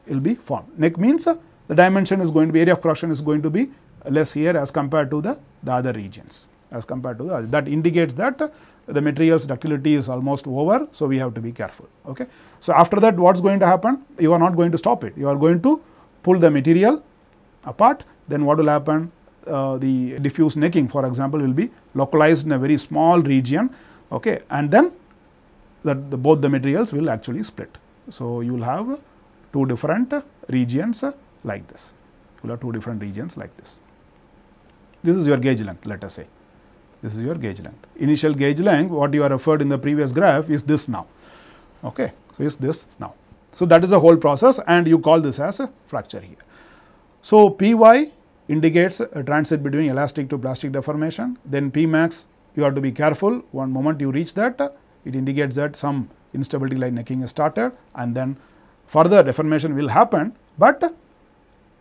will be formed. Neck means uh, the dimension is going to be area of cross is going to be less here as compared to the, the other regions as compared to the. That indicates that uh, the material's ductility is almost over. So, we have to be careful. Okay. So, after that what is going to happen? You are not going to stop it, you are going to pull the material apart then what will happen? Uh, the diffuse necking for example, will be localized in a very small region okay, and then that the, both the materials will actually split. So, you will have two different regions like this, you will have two different regions like this. This is your gauge length let us say this is your gauge length. Initial gauge length what you are referred in the previous graph is this now. Okay. So, is this now. So, that is the whole process and you call this as a fracture here. So, Py indicates a transit between elastic to plastic deformation then P max you have to be careful one moment you reach that it indicates that some instability like necking is started and then further deformation will happen, but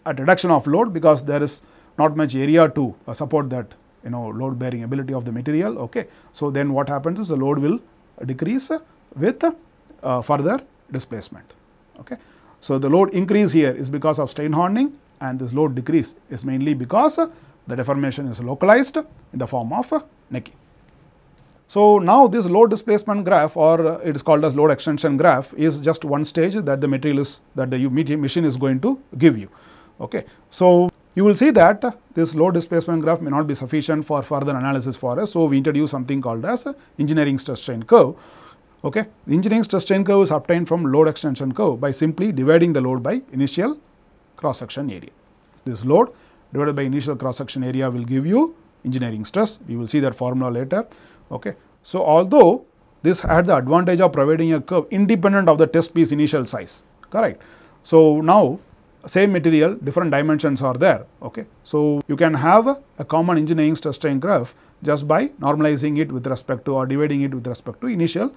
at reduction of load because there is not much area to uh, support that you know load bearing ability of the material. Okay. So, then what happens is the load will decrease with uh, further displacement. Okay. So, the load increase here is because of strain hardening and this load decrease is mainly because the deformation is localized in the form of necking. So, now this load displacement graph or it is called as load extension graph is just one stage that the material is that the machine is going to give you. Okay. So, you will see that this load displacement graph may not be sufficient for further analysis for us. So, we introduce something called as engineering stress strain curve. Okay. The engineering stress strain curve is obtained from load extension curve by simply dividing the load by initial cross section area. This load divided by initial cross section area will give you engineering stress. We will see that formula later. Okay. So, although this had the advantage of providing a curve independent of the test piece initial size, correct. So, now same material different dimensions are there. Okay. So, you can have a common engineering stress strain graph just by normalizing it with respect to or dividing it with respect to initial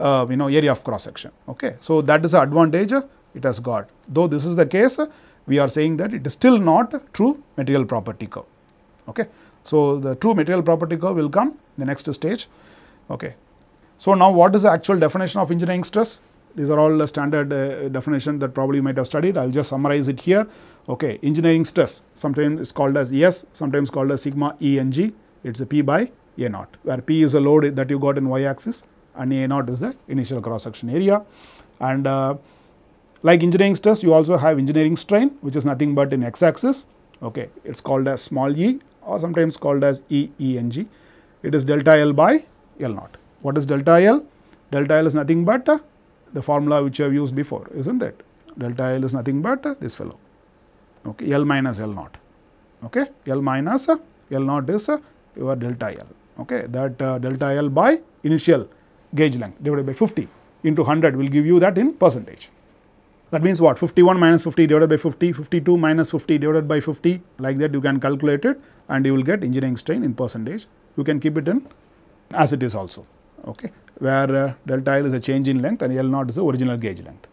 uh, you know area of cross section. Okay. So, that is the advantage it has got. Though this is the case, we are saying that it is still not true material property curve. Okay. So, the true material property curve will come in the next stage. Okay. So, now what is the actual definition of engineering stress? These are all the standard uh, definition that probably you might have studied. I will just summarize it here. Okay. Engineering stress sometimes is called as ES, sometimes called as sigma E and G. It is a P by A naught, where P is the load that you got in y axis and A naught is the initial cross section area. And uh, like engineering stress, you also have engineering strain, which is nothing but in x axis. Okay. It is called as small e or sometimes called as E, E and G. It is delta L by L naught. What is delta L? Delta L is nothing but uh, the formula which you have used before, isn't it? Delta L is nothing but uh, this fellow. Okay, L minus L naught. Okay, L minus uh, L naught is uh, your delta L. Okay, that uh, delta L by initial gauge length divided by 50 into 100 will give you that in percentage. That means what? 51 minus 50 divided by 50, 52 minus 50 divided by 50, like that you can calculate it and you will get engineering strain in percentage. You can keep it in as it is also, okay, where uh, delta L is a change in length and L naught is the original gauge length.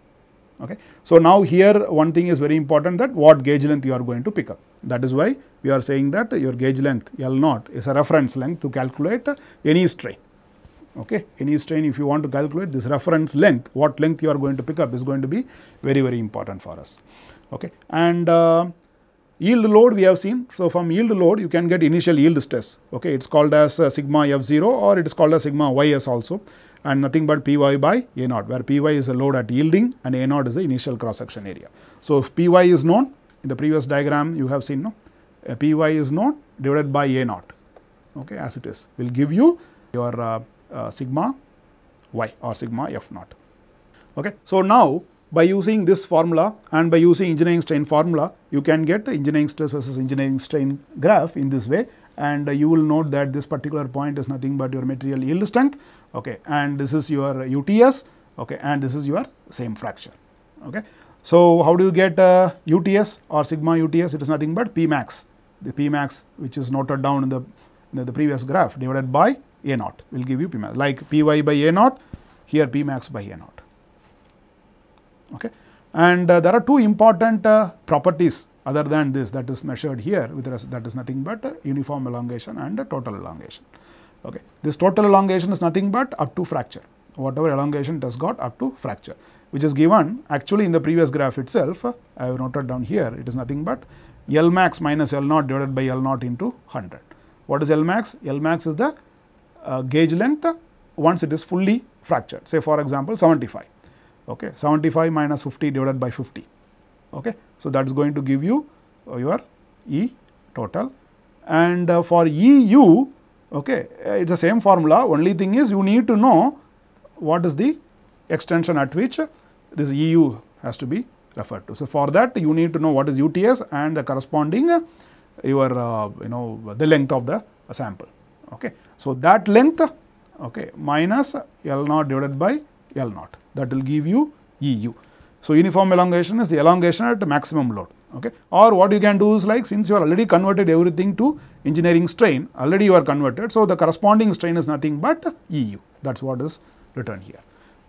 Okay. So, now here one thing is very important that what gauge length you are going to pick up. That is why we are saying that your gauge length L naught is a reference length to calculate any strain. Okay. Any strain if you want to calculate this reference length, what length you are going to pick up is going to be very very important for us. Okay. And uh, yield load we have seen. So, from yield load you can get initial yield stress. Okay. It is called as uh, sigma f0 or it is called as sigma ys also and nothing but Py by A naught where Py is the load at yielding and A naught is the initial cross section area. So, if Py is known in the previous diagram you have seen no uh, Py is known divided by A naught okay, as it is will give you your uh, uh, sigma y or sigma f naught. Okay. So, now by using this formula and by using engineering strain formula you can get the engineering stress versus engineering strain graph in this way and uh, you will note that this particular point is nothing but your material yield strength okay, and this is your UTS okay, and this is your same fracture. Okay. So, how do you get uh, UTS or sigma UTS? It is nothing but P max, the P max which is noted down in the, in the previous graph divided by A naught will give you P max like Py by A naught, here P max by A naught. Okay. And uh, there are two important uh, properties other than this that is measured here with that is nothing but uh, uniform elongation and total elongation. Okay. This total elongation is nothing but up to fracture, whatever elongation it has got up to fracture, which is given actually in the previous graph itself. Uh, I have noted down here, it is nothing but L max minus L naught divided by L naught into 100. What is L max? L max is the uh, gauge length once it is fully fractured, say for example 75. Okay, 75 minus 50 divided by 50. Okay, so that is going to give you uh, your E total, and uh, for EU Okay. Uh, it is the same formula only thing is you need to know what is the extension at which this EU has to be referred to. So, for that you need to know what is UTS and the corresponding uh, your uh, you know the length of the sample. Okay. So, that length okay, minus L naught divided by L naught that will give you EU. So, uniform elongation is the elongation at maximum load okay. Or what you can do is like since you are already converted everything to engineering strain, already you are converted. So, the corresponding strain is nothing but EU that is what is written here.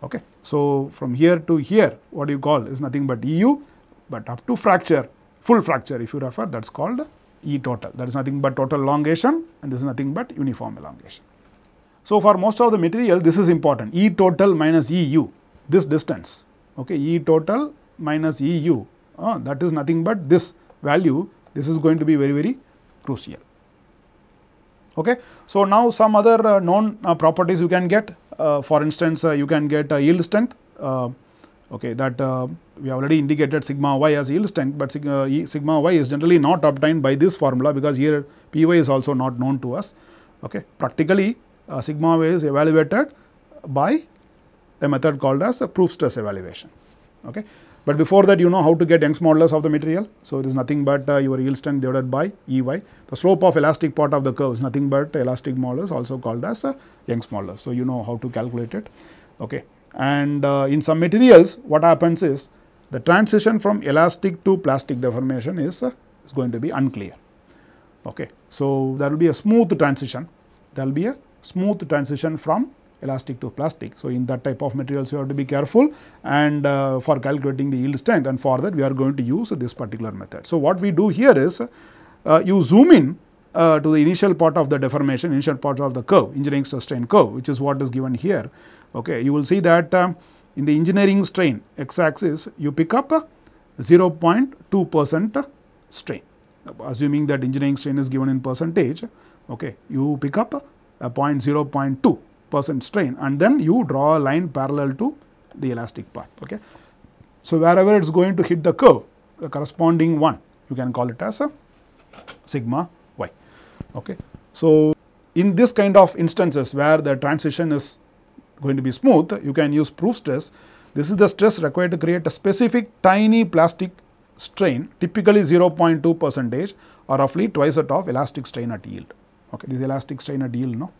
Okay. So, from here to here what you call is nothing but EU, but up to fracture full fracture if you refer that is called E total that is nothing but total elongation and this is nothing but uniform elongation. So, for most of the material this is important E total minus EU this distance okay, E total minus E u uh, that is nothing but this value this is going to be very very crucial. Okay. So, now some other uh, known uh, properties you can get uh, for instance uh, you can get yield strength okay, that we have already indicated sigma y as yield strength, but sigma, e, sigma y is generally not obtained by this formula because here P y is also not known to us. Okay. Practically sigma y is evaluated by a method called as a proof stress evaluation. Okay. But before that you know how to get Young's modulus of the material. So, it is nothing but uh, your yield strength divided by E y. The slope of elastic part of the curve is nothing but elastic modulus also called as uh, Young's modulus. So, you know how to calculate it. Okay. And uh, in some materials what happens is the transition from elastic to plastic deformation is, uh, is going to be unclear. Okay. So, there will be a smooth transition, there will be a smooth transition from elastic to plastic. So, in that type of materials you have to be careful and uh, for calculating the yield strength and for that we are going to use this particular method. So, what we do here is uh, you zoom in uh, to the initial part of the deformation, initial part of the curve, engineering strain curve which is what is given here. Okay. You will see that um, in the engineering strain x axis you pick up 0.2 percent strain assuming that engineering strain is given in percentage okay you pick up a point 0.2 percent strain and then you draw a line parallel to the elastic part. Okay. So, wherever it is going to hit the curve the corresponding one you can call it as a sigma y. Okay. So, in this kind of instances where the transition is going to be smooth you can use proof stress. This is the stress required to create a specific tiny plastic strain typically 0.2 percentage or roughly twice that of elastic strain at yield. Okay. This elastic strain at yield no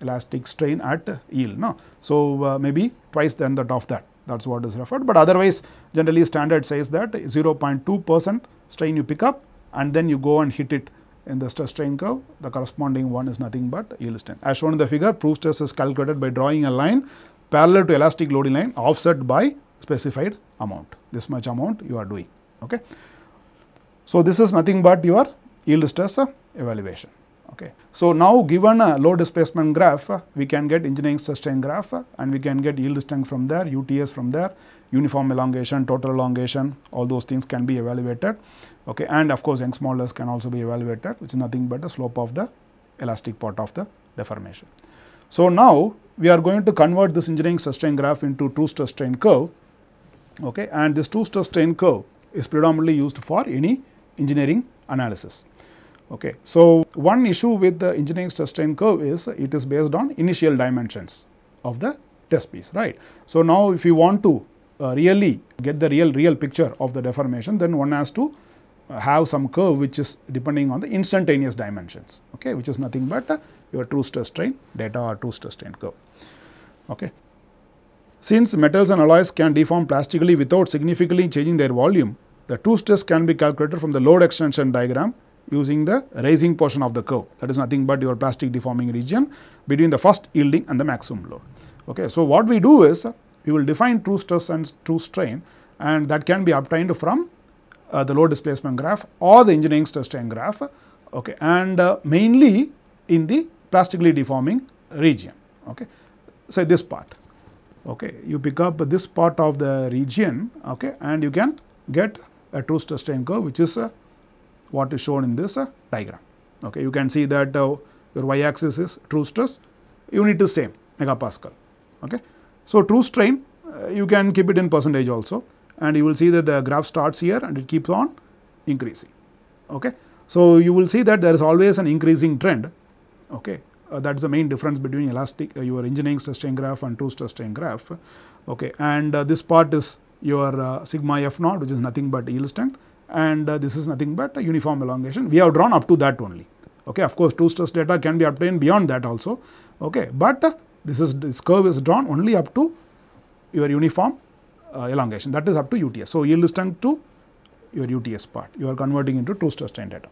elastic strain at yield. No? So, uh, maybe twice than that of that that is what is referred, but otherwise generally standard says that 0.2 percent strain you pick up and then you go and hit it in the stress strain curve the corresponding one is nothing but yield strength. As shown in the figure proof stress is calculated by drawing a line parallel to elastic loading line offset by specified amount this much amount you are doing. Okay. So, this is nothing but your yield stress evaluation. Okay. So, now given a load displacement graph, uh, we can get engineering stress strain graph uh, and we can get yield strength from there, UTS from there, uniform elongation, total elongation, all those things can be evaluated. Okay. And of course, Young's can also be evaluated, which is nothing but the slope of the elastic part of the deformation. So, now we are going to convert this engineering stress strain graph into true stress strain curve okay, and this true stress strain curve is predominantly used for any engineering analysis. Okay. So, one issue with the engineering stress strain curve is it is based on initial dimensions of the test piece right. So, now if you want to uh, really get the real real picture of the deformation then one has to have some curve which is depending on the instantaneous dimensions okay, which is nothing but uh, your true stress strain data or true stress strain curve. Okay. Since metals and alloys can deform plastically without significantly changing their volume, the true stress can be calculated from the load extension diagram using the rising portion of the curve that is nothing but your plastic deforming region between the first yielding and the maximum load. Okay. So, what we do is we will define true stress and true strain and that can be obtained from uh, the load displacement graph or the engineering stress strain graph okay, and uh, mainly in the plastically deforming region. Okay. Say this part, okay. you pick up this part of the region okay, and you can get a true stress strain curve which is uh, what is shown in this uh, diagram. Okay. You can see that uh, your y axis is true stress, unit is same megapascal. Okay. So, true strain uh, you can keep it in percentage also and you will see that the graph starts here and it keeps on increasing. Okay. So, you will see that there is always an increasing trend. Okay. Uh, that is the main difference between elastic uh, your engineering stress strain graph and true stress strain graph. Okay. And uh, this part is your uh, sigma f naught which is nothing but yield strength and uh, this is nothing but uniform elongation. We have drawn up to that only. Okay. Of course, true stress data can be obtained beyond that also, okay. but uh, this is this curve is drawn only up to your uniform uh, elongation that is up to UTS. So, yield strength to your UTS part you are converting into true stress strain data.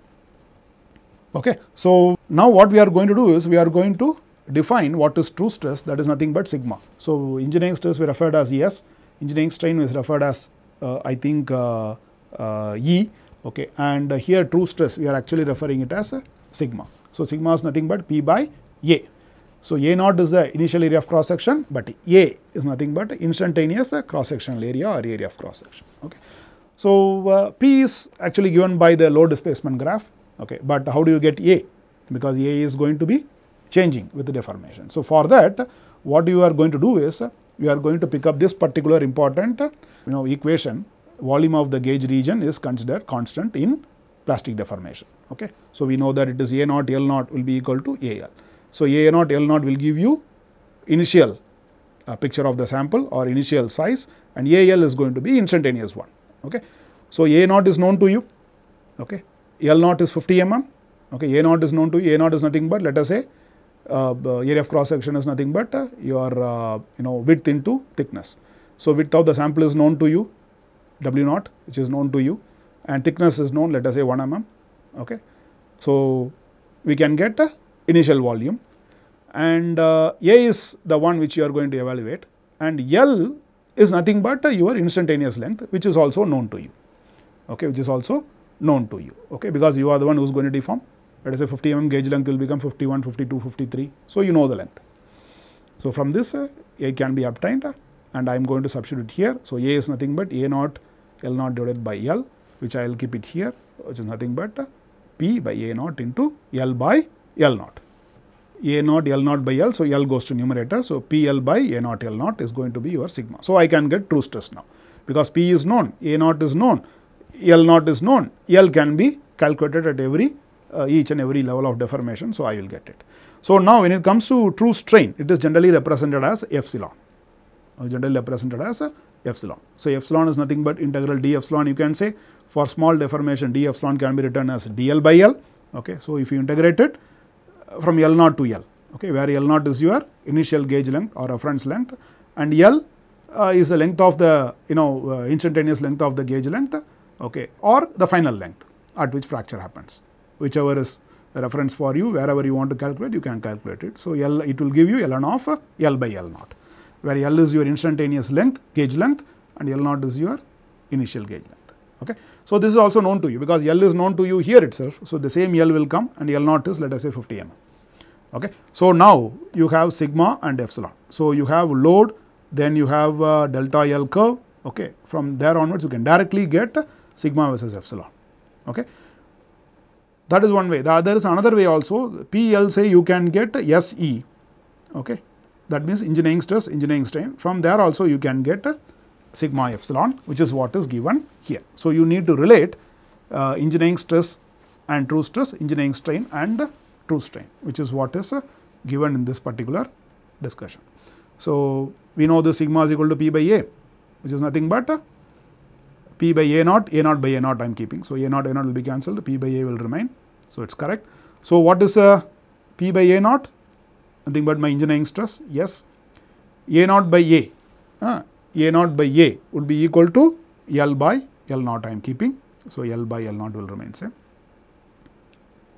Okay. So, now what we are going to do is we are going to define what is true stress that is nothing but sigma. So, engineering stress we referred as ES, engineering strain is referred as uh, I think uh, uh, E okay, and here true stress we are actually referring it as sigma. So, sigma is nothing but P by A. So, A naught is the initial area of cross section, but A is nothing but instantaneous cross sectional area or area of cross section. Okay. So, uh, P is actually given by the load displacement graph, okay. but how do you get A? Because A is going to be changing with the deformation. So, for that what you are going to do is you are going to pick up this particular important you know equation volume of the gauge region is considered constant in plastic deformation. Okay. So, we know that it is A naught L naught will be equal to A L. So, A naught L naught will give you initial uh, picture of the sample or initial size and A L is going to be instantaneous one. Okay. So, A naught is known to you, okay. L naught is 50 mm, okay. A naught is known to you, A naught is nothing but let us say uh, area of cross section is nothing but uh, your uh, you know width into thickness. So, width of the sample is known to you W naught which is known to you and thickness is known let us say 1 mm. Okay. So, we can get a initial volume and uh, A is the one which you are going to evaluate and L is nothing but uh, your instantaneous length which is also known to you, okay, which is also known to you okay, because you are the one who is going to deform let us say 50 mm gauge length will become 51, 52, 53. So, you know the length. So, from this uh, A can be obtained uh, and I am going to substitute here. So, A is nothing but A naught L naught divided by L which I will keep it here which is nothing but uh, P by A naught into L by L naught. A naught L naught by L. So, L goes to numerator. So, P L by A naught L naught is going to be your sigma. So, I can get true stress now because P is known, A naught is known, L naught is known, L can be calculated at every uh, each and every level of deformation. So, I will get it. So, now when it comes to true strain, it is generally represented as epsilon, generally represented as epsilon. So, epsilon is nothing but integral d epsilon you can say for small deformation d epsilon can be written as dl by L. Okay. So, if you integrate it from L naught to L, okay, where L naught is your initial gauge length or reference length and L uh, is the length of the you know uh, instantaneous length of the gauge length okay, or the final length at which fracture happens whichever is the reference for you wherever you want to calculate you can calculate it. So, L it will give you ln of L by L naught where L is your instantaneous length gauge length and L naught is your initial gauge length. Okay. So, this is also known to you because L is known to you here itself. So, the same L will come and L naught is let us say 50 mm. Okay. So, now you have sigma and epsilon. So, you have load then you have uh, delta L curve okay. from there onwards you can directly get sigma versus epsilon. Okay. That is one way. The other is another way also. PL say you can get SE. Okay. That means engineering stress, engineering strain. From there also you can get sigma epsilon, which is what is given here. So, you need to relate uh, engineering stress and true stress, engineering strain and true strain, which is what is uh, given in this particular discussion. So, we know the sigma is equal to P by A, which is nothing but uh, P by A naught, A naught by A naught I am keeping. So, A naught, A naught will be cancelled, P by A will remain. So, it is correct. So, what is uh, P by A naught? Nothing but my engineering stress, yes. A naught by A, uh, A naught by A would be equal to L by L naught I am keeping. So, L by L naught will remain same.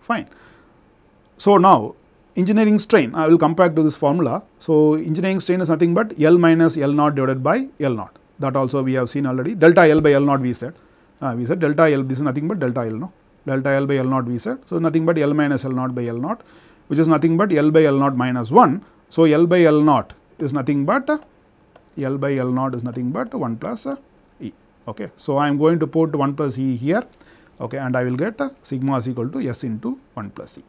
Fine. So, now engineering strain, I will come back to this formula. So, engineering strain is nothing but L minus L naught divided by L naught. That also we have seen already. Delta L by L naught we said. Uh, we said delta L, this is nothing but delta L, no delta L by L naught we said. So, nothing but L minus L naught by L naught which is nothing but L by L naught minus 1. So, L by L naught is nothing but L by L naught is nothing but 1 plus uh, E. Okay. So, I am going to put 1 plus E here okay, and I will get uh, sigma is equal to S into 1 plus E.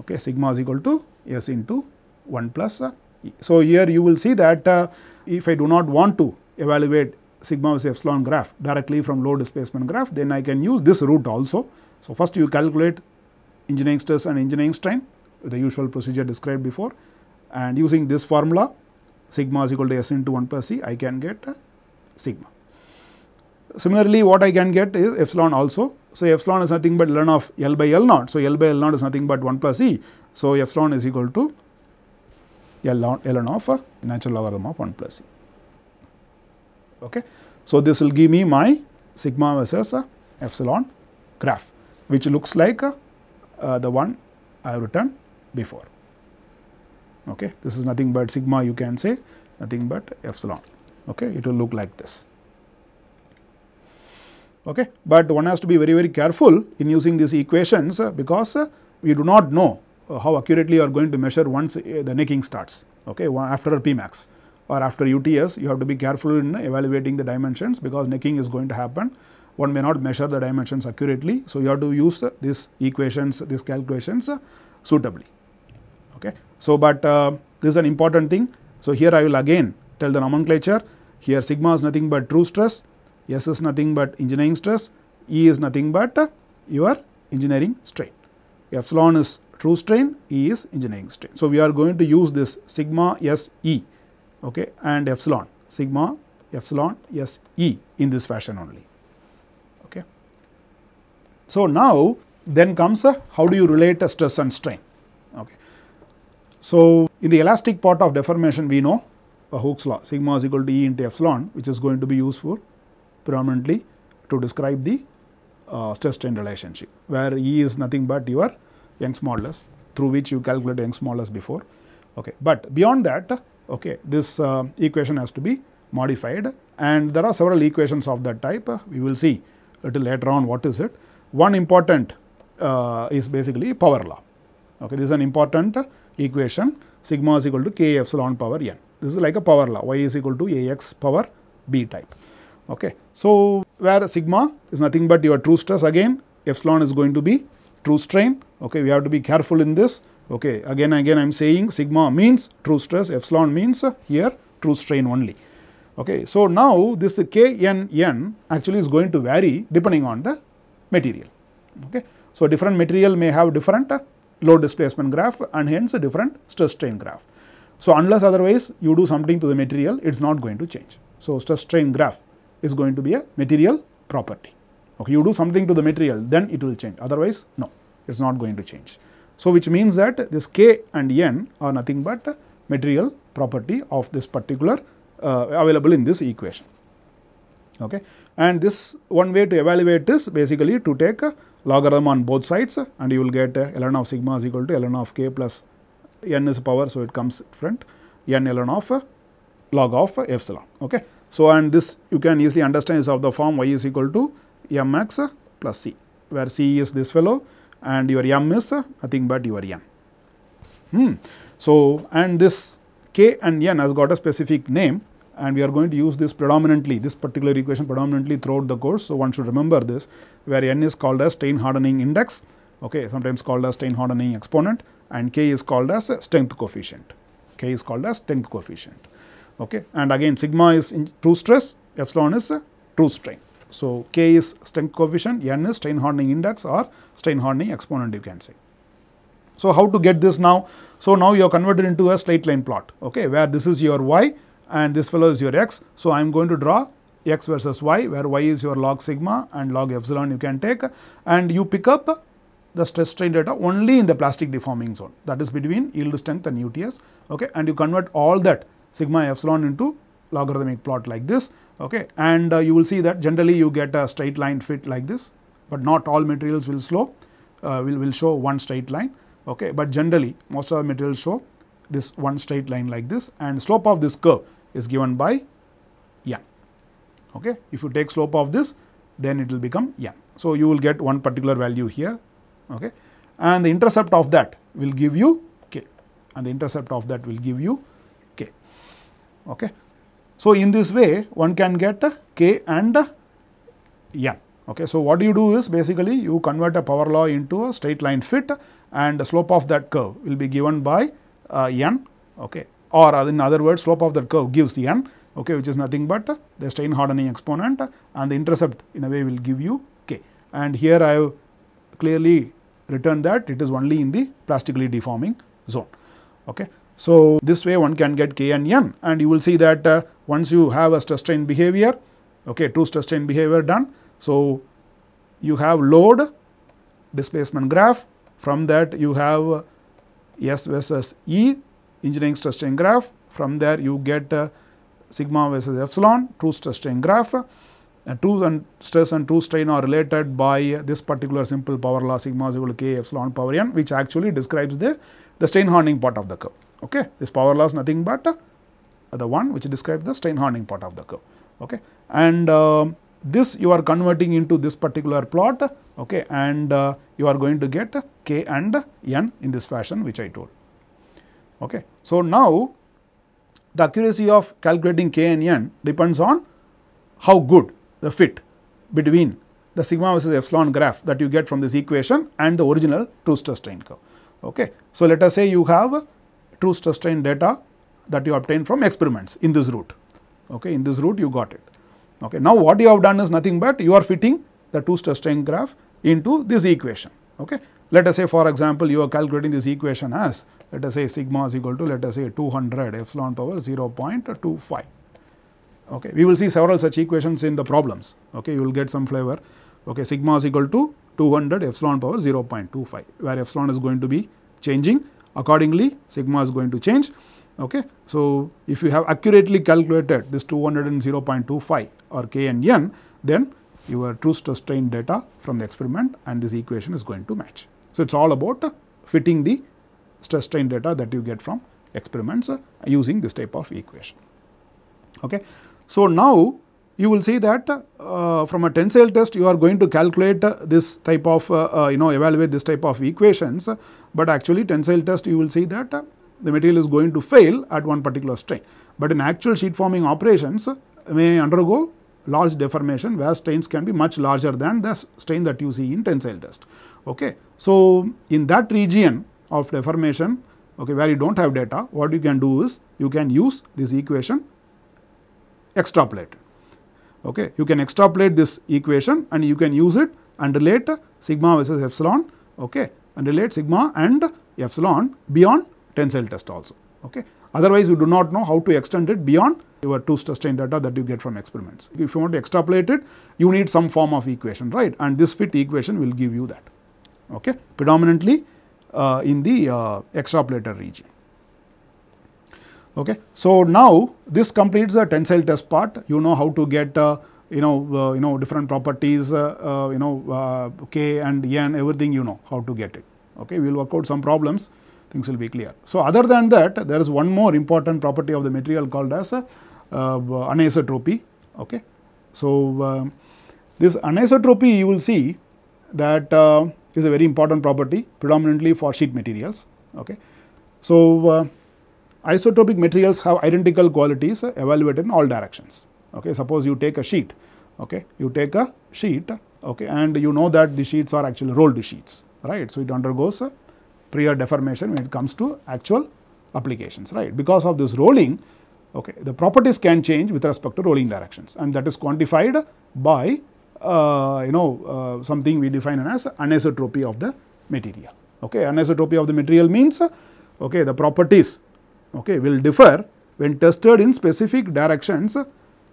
Okay, sigma is equal to S into 1 plus uh, E. So, here you will see that uh, if I do not want to evaluate sigma versus epsilon graph directly from load displacement graph, then I can use this route also. So, first you calculate engineering stress and engineering strain the usual procedure described before and using this formula sigma is equal to S into 1 plus C I can get uh, sigma. Similarly, what I can get is epsilon also. So, epsilon is nothing but ln of L by L naught. So, L by L naught is nothing but 1 plus E. So, epsilon is equal to L naught ln of uh, natural logarithm of 1 plus E. Okay. So, this will give me my sigma versus uh, epsilon graph which looks like uh, the one I have written before. Okay. This is nothing but sigma you can say nothing but epsilon. Okay. It will look like this. Okay. But one has to be very very careful in using these equations uh, because uh, we do not know uh, how accurately you are going to measure once the necking starts okay after Pmax or after UTS you have to be careful in evaluating the dimensions because necking is going to happen one may not measure the dimensions accurately. So, you have to use these equations these calculations suitably. Okay. So, but uh, this is an important thing. So, here I will again tell the nomenclature here sigma is nothing but true stress, S is nothing but engineering stress, E is nothing but uh, your engineering strain. Epsilon is true strain, E is engineering strain. So, we are going to use this sigma S E okay, and epsilon sigma epsilon S E in this fashion only. Okay. So, now then comes a how do you relate stress and strain. Okay. So, in the elastic part of deformation we know a Hooke's law sigma is equal to E into epsilon which is going to be used for predominantly to describe the uh, stress strain relationship where E is nothing but your Young's modulus through which you calculate Young's modulus before. Okay. But beyond that okay, this uh, equation has to be modified and there are several equations of that type uh, we will see a little later on what is it. One important uh, is basically power law. Okay. This is an important equation sigma is equal to k epsilon power n. This is like a power law y is equal to a x power b type. Okay. So, where sigma is nothing but your true stress again epsilon is going to be true strain. Okay. We have to be careful in this. Okay. Again again I am saying sigma means true stress epsilon means here true strain only. Okay. So, now this k n n actually is going to vary depending on the material. Okay. So, different material may have different load displacement graph and hence a different stress strain graph. So, unless otherwise you do something to the material it is not going to change. So, stress strain graph is going to be a material property. Okay, you do something to the material then it will change otherwise no it is not going to change. So, which means that this k and n are nothing but material property of this particular uh, available in this equation. Okay. And this one way to evaluate this basically to take a logarithm on both sides and you will get ln of sigma is equal to ln of k plus n is power. So, it comes front n ln of log of epsilon. Okay. So, and this you can easily understand is of the form y is equal to mx plus c where c is this fellow and your m is nothing but your n. Hmm. So, and this k and n has got a specific name and we are going to use this predominantly this particular equation predominantly throughout the course. So, one should remember this where n is called as strain hardening index okay, sometimes called as strain hardening exponent and k is called as strength coefficient k is called as strength coefficient okay. and again sigma is true stress epsilon is true strain. So, k is strength coefficient n is strain hardening index or strain hardening exponent you can say. So, how to get this now? So, now you are converted into a straight line plot okay, where this is your y and this fellow is your x. So, I am going to draw x versus y where y is your log sigma and log epsilon you can take. And you pick up the stress strain data only in the plastic deforming zone. That is between yield strength and UTS okay? And you convert all that sigma epsilon into logarithmic plot like this okay? And uh, you will see that generally you get a straight line fit like this but not all materials will slope uh, will, will show one straight line okay? But generally most of the materials show this one straight line like this. And slope of this curve is given by n. Okay. If you take slope of this, then it will become n. So, you will get one particular value here okay. and the intercept of that will give you k and the intercept of that will give you k. Okay. So, in this way one can get k and n. Okay. So, what you do is basically you convert a power law into a straight line fit and the slope of that curve will be given by uh, n okay or in other words slope of that curve gives n okay, which is nothing but the strain hardening exponent and the intercept in a way will give you k. And here I have clearly written that it is only in the plastically deforming zone. Okay. So, this way one can get k and n and you will see that uh, once you have a stress strain behavior, okay, true stress strain behavior done. So, you have load displacement graph from that you have S versus E engineering stress strain graph. From there you get uh, sigma versus epsilon true stress strain graph. And true and stress and true strain are related by this particular simple power law sigma is equal to k epsilon power n which actually describes the, the strain hardening part of the curve. Okay. This power law is nothing but uh, the one which describes the strain hardening part of the curve. Okay. And uh, this you are converting into this particular plot okay, and uh, you are going to get k and n in this fashion which I told. Okay. So, now the accuracy of calculating k and n depends on how good the fit between the sigma versus epsilon graph that you get from this equation and the original true stress strain curve. Okay. So, let us say you have true stress strain data that you obtained from experiments in this route. Okay. In this route you got it. Okay. Now, what you have done is nothing but you are fitting the true stress strain graph into this equation. Okay. Let us say for example, you are calculating this equation as let us say sigma is equal to let us say 200 epsilon power 0.25. Okay. We will see several such equations in the problems. Okay. You will get some flavor. Okay. Sigma is equal to 200 epsilon power 0.25 where epsilon is going to be changing accordingly sigma is going to change. Okay. So, if you have accurately calculated this 200 and 0.25 or k and n then your true stress strain data from the experiment and this equation is going to match. So, it is all about fitting the stress strain data that you get from experiments uh, using this type of equation. Okay. So, now you will see that uh, from a tensile test you are going to calculate uh, this type of uh, uh you know evaluate this type of equations, but actually tensile test you will see that uh, the material is going to fail at one particular strain. But in actual sheet forming operations may undergo large deformation where strains can be much larger than the strain that you see in tensile test. Okay. So, in that region of deformation okay, where you do not have data what you can do is you can use this equation extrapolate. Okay. You can extrapolate this equation and you can use it and relate sigma versus epsilon okay, and relate sigma and epsilon beyond tensile test also. Okay. Otherwise, you do not know how to extend it beyond your true stress strain data that you get from experiments. If you want to extrapolate it, you need some form of equation, right? And this fit equation will give you that, okay? Predominantly uh, in the uh, extrapolator region. Okay. So, now this completes the tensile test part. You know how to get uh, you know uh, you know different properties uh, uh, you know k and n everything you know how to get it. Okay. We will work out some problems things will be clear. So, other than that there is one more important property of the material called as anisotropy. Okay. So, this anisotropy you will see that is a very important property predominantly for sheet materials. Okay. So, uh, isotropic materials have identical qualities evaluated in all directions. Okay. Suppose you take a sheet, okay. you take a sheet okay, and you know that the sheets are actually rolled sheets, right. So, it undergoes prior deformation when it comes to actual applications, right. Because of this rolling, okay, the properties can change with respect to rolling directions and that is quantified by uh, you know uh, something we define as anisotropy of the material. Okay. Anisotropy of the material means okay, the properties okay, will differ when tested in specific directions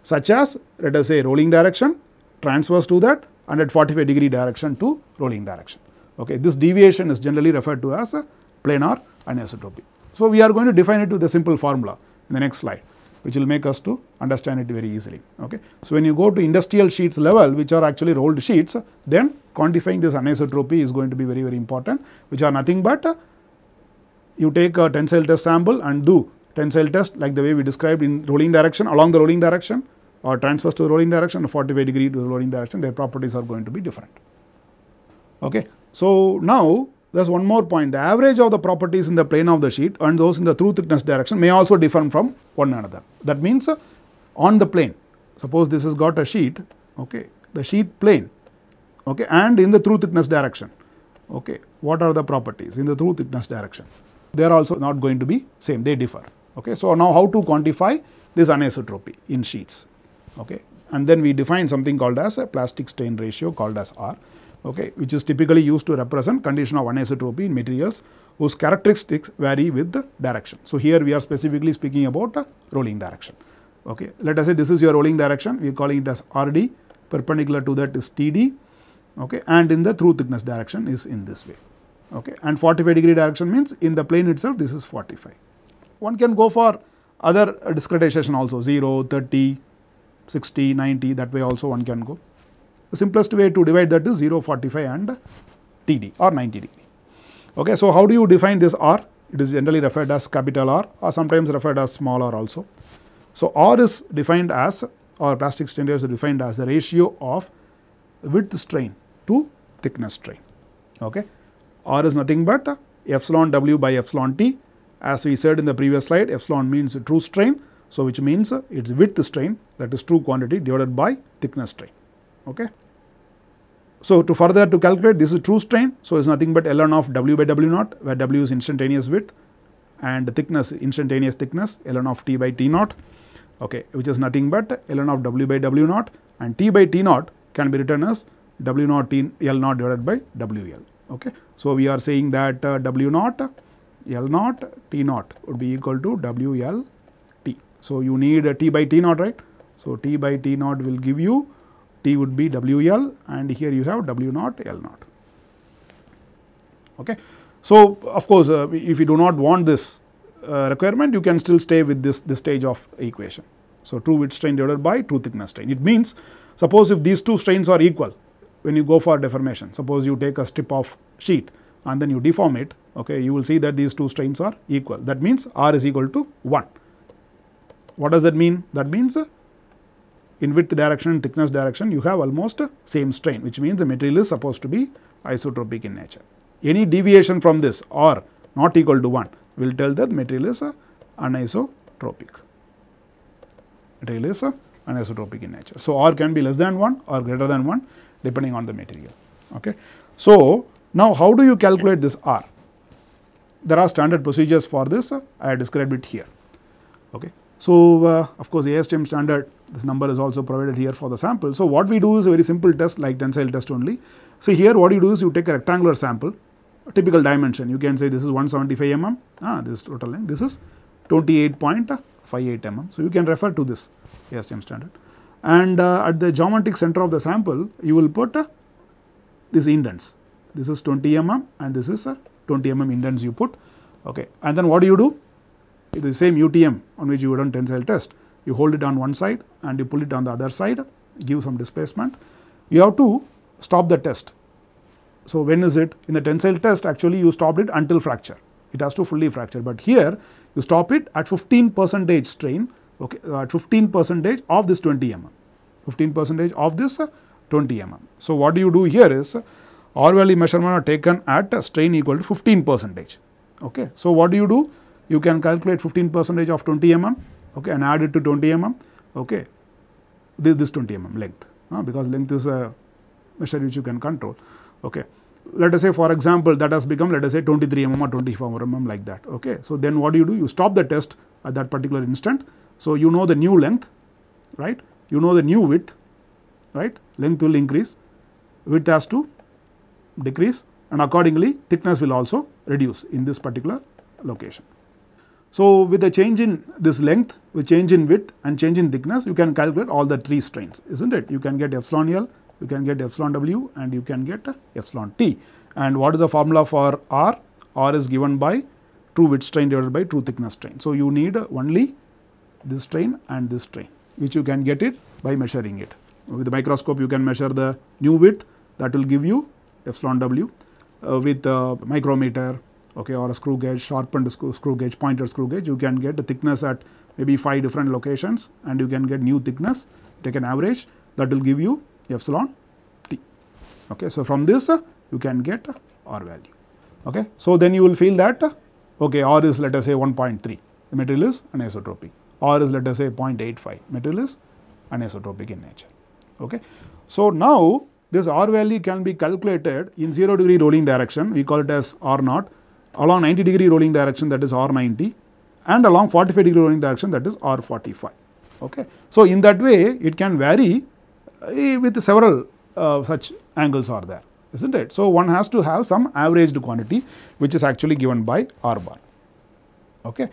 such as let us say rolling direction, transverse to that and at 45 degree direction to rolling direction. Okay. This deviation is generally referred to as planar anisotropy. So, we are going to define it with a simple formula in the next slide which will make us to understand it very easily. Okay. So, when you go to industrial sheets level which are actually rolled sheets then quantifying this anisotropy is going to be very very important which are nothing but uh, you take a tensile test sample and do tensile test like the way we described in rolling direction along the rolling direction or transverse to the rolling direction or 45 degree to the rolling direction their properties are going to be different. Okay. So, now there is one more point the average of the properties in the plane of the sheet and those in the through thickness direction may also differ from one another. That means uh, on the plane suppose this has got a sheet okay, the sheet plane okay, and in the through thickness direction okay, what are the properties in the through thickness direction they are also not going to be same they differ. Okay. So, now how to quantify this anisotropy in sheets okay, and then we define something called as a plastic strain ratio called as R okay, which is typically used to represent condition of anisotropy in materials whose characteristics vary with the direction. So, here we are specifically speaking about a rolling direction. Okay. Let us say this is your rolling direction, we are calling it as RD, perpendicular to that is TD okay, and in the through thickness direction is in this way. Okay. And 45 degree direction means in the plane itself this is 45. One can go for other discretization also 0, 30, 60, 90 that way also one can go. The simplest way to divide that is 0, 45 and TD or 90 degree. Okay, so how do you define this R? It is generally referred as capital R or sometimes referred as small r also. So R is defined as or plastic strain is defined as the ratio of width strain to thickness strain. Okay. R is nothing but epsilon W by epsilon T. As we said in the previous slide, epsilon means true strain. So, which means its width strain that is true quantity divided by thickness strain. Okay. So, to further to calculate this is true strain. So, it is nothing but ln of W by W naught where W is instantaneous width and thickness instantaneous thickness ln of T by T naught okay, which is nothing but ln of W by W naught and T by T naught can be written as W naught T L naught divided by W L. Okay. So, we are saying that uh, W naught L naught T naught would be equal to W L T. So, you need a T by T naught right. So, T by T naught will give you T would be W L and here you have W naught L naught. Okay. So, of course, uh, if you do not want this uh, requirement you can still stay with this, this stage of equation. So, true width strain divided by true thickness strain. It means suppose if these two strains are equal when you go for deformation. Suppose you take a strip of sheet and then you deform it, okay, you will see that these two strains are equal. That means R is equal to 1. What does that mean? That means uh, in width direction and thickness direction you have almost same strain which means the material is supposed to be isotropic in nature. Any deviation from this or not equal to 1 will tell that material is uh, anisotropic. Material is uh, anisotropic in nature. So, R can be less than 1 or greater than 1 depending on the material. Okay. So, now how do you calculate this R? There are standard procedures for this, I have described it here. Okay. So, uh, of course, ASTM standard this number is also provided here for the sample. So, what we do is a very simple test like tensile test only. So, here what you do is you take a rectangular sample typical dimension you can say this is 175 mm, ah, this is total length, this is 28.58 mm. So, you can refer to this ASTM standard and uh, at the geometric center of the sample you will put uh, these indents. This is 20 mm and this is uh, 20 mm indents you put okay. And then what do you do? The same UTM on which you done tensile test. You hold it on one side and you pull it on the other side, give some displacement. You have to stop the test. So, when is it? In the tensile test actually you stopped it until fracture. It has to fully fracture, but here you stop it at 15 percentage strain okay, uh, at 15 percentage of this 20 mm, 15 percentage of this uh, 20 mm. So, what do you do here is R value measurement are taken at strain equal to 15 percentage. Okay. So, what do you do? You can calculate 15 percentage of 20 mm okay, and add it to 20 mm okay, this, this 20 mm length uh, because length is a measure which you can control. Okay. Let us say for example, that has become let us say 23 mm or 24 mm like that. Okay. So, then what do you do? You stop the test at that particular instant so, you know the new length, right? You know the new width, right? Length will increase, width has to decrease and accordingly thickness will also reduce in this particular location. So, with the change in this length, with change in width and change in thickness, you can calculate all the three strains, isn't it? You can get epsilon L, you can get epsilon W and you can get epsilon T. And what is the formula for R? R is given by true width strain divided by true thickness strain. So, you need only this strain and this strain which you can get it by measuring it. With the microscope you can measure the new width that will give you epsilon w uh, with a micrometer okay, or a screw gauge sharpened screw, screw gauge pointer screw gauge you can get the thickness at maybe 5 different locations and you can get new thickness take an average that will give you epsilon t. Okay. So, from this uh, you can get R value. Okay. So, then you will feel that uh, okay, R is let us say 1.3 the material is anisotropic R is let us say 0.85 material is anisotropic in nature. Okay. So, now this R value can be calculated in 0 degree rolling direction we call it as R naught along 90 degree rolling direction that is R 90 and along 45 degree rolling direction that is R 45. Okay. So, in that way it can vary uh, with several uh, such angles are there is not it. So, one has to have some averaged quantity which is actually given by R bar. Okay.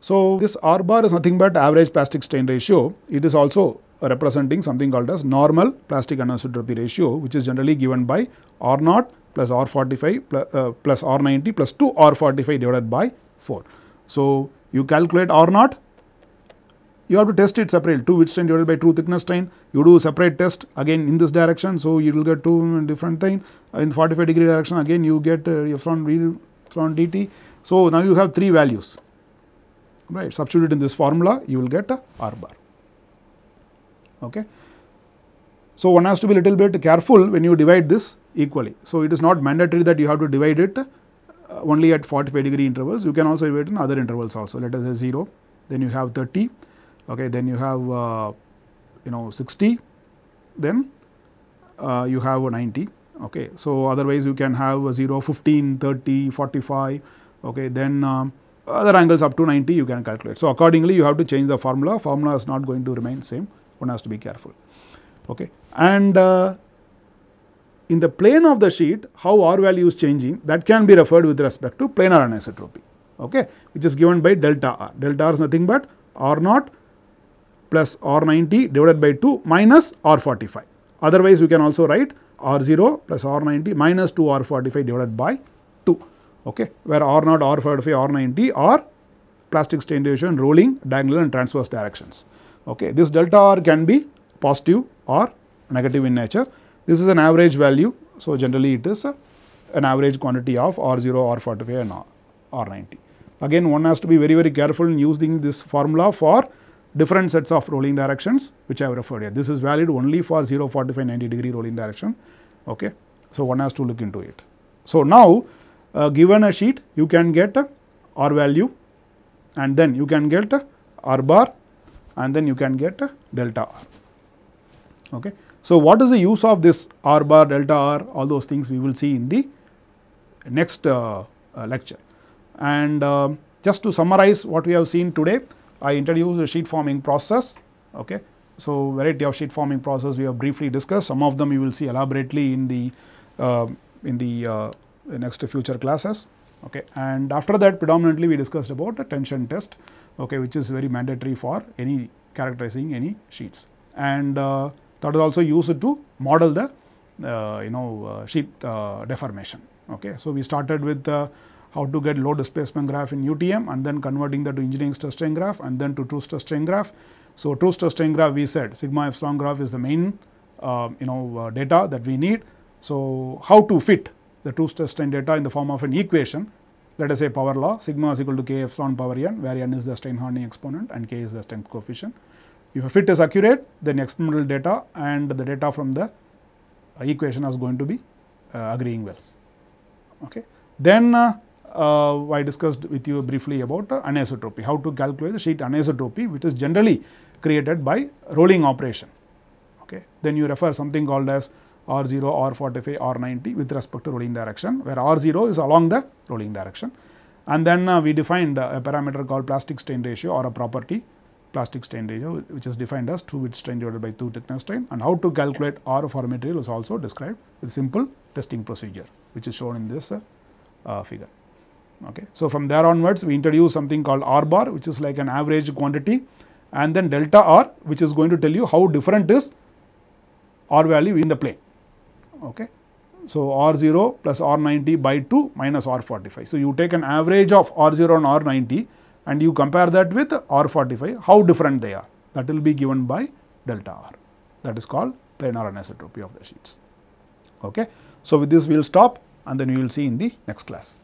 So, this R bar is nothing but average plastic strain ratio. It is also representing something called as normal plastic anisotropy ratio which is generally given by R naught plus R 45 plus, uh, plus R 90 plus 2 R 45 divided by 4. So, you calculate R naught you have to test it separately true width strain divided by true thickness strain you do separate test again in this direction. So, you will get 2 different thing in 45 degree direction again you get uh, epsilon, epsilon dt. So, now you have 3 values right substitute in this formula you will get a R bar okay. So, one has to be little bit careful when you divide this equally. So, it is not mandatory that you have to divide it uh, only at 45 degree intervals, you can also divide in other intervals also. Let us say 0, then you have 30, okay, then you have uh, you know 60, then uh, you have 90. Okay. So, otherwise you can have 0, 15, 30, 45, okay, then um, other angles up to 90 you can calculate. So, accordingly you have to change the formula, formula is not going to remain same, one has to be careful. Okay. And uh, in the plane of the sheet, how R value is changing that can be referred with respect to planar anisotropy, okay, which is given by delta R. Delta R is nothing but R naught plus R 90 divided by 2 minus R 45. Otherwise, you can also write R 0 plus R 90 minus 2 R 45 divided by 2, okay, where R naught, R 45, R 90 are plastic strain in rolling, diagonal and transverse directions. Okay. This delta R can be positive or negative in nature. This is an average value. So, generally it is a, an average quantity of R 0, R 45 and R 90. Again one has to be very very careful in using this formula for different sets of rolling directions which I have referred here. This is valid only for 0, 45, 90 degree rolling direction. Okay. So, one has to look into it. So, now uh, given a sheet you can get R value and then you can get R bar and then you can get delta R. Okay. So, what is the use of this R bar, delta R, all those things we will see in the next uh, uh, lecture. And uh, just to summarize what we have seen today, I introduced the sheet forming process. Okay. So, variety of sheet forming process we have briefly discussed, some of them you will see elaborately in the uh, in the uh, next future classes. Okay. And after that predominantly we discussed about a tension test, okay, which is very mandatory for any characterizing any sheets. And uh, that is also used to model the uh, you know uh, sheet uh, deformation. Okay. So, we started with how to get load displacement graph in UTM and then converting that to engineering stress strain graph and then to true stress strain graph. So, true stress strain graph we said sigma epsilon graph is the main uh, you know uh, data that we need. So, how to fit the true stress strain data in the form of an equation let us say power law sigma is equal to k epsilon power n where n is the strain hardening exponent and k is the strength coefficient. If a fit is accurate then experimental data and the data from the uh, equation is going to be uh, agreeing well. Okay. Then uh, uh, I discussed with you briefly about uh, anisotropy, how to calculate the sheet anisotropy which is generally created by rolling operation. Okay. Then you refer something called as R 0, R 45, R 90 with respect to rolling direction, where R 0 is along the rolling direction. And then uh, we defined a parameter called plastic strain ratio or a property plastic strain ratio which is defined as true width strain divided by true thickness strain and how to calculate R for material is also described with simple testing procedure which is shown in this uh, uh, figure. Okay. So, from there onwards we introduce something called R bar which is like an average quantity and then delta R which is going to tell you how different is R value in the plane. Okay. So, R 0 plus R 90 by 2 minus R 45. So, you take an average of R 0 and R 90 and you compare that with R 45, how different they are that will be given by delta R that is called planar anisotropy of the sheets. Okay. So, with this we will stop and then we will see in the next class.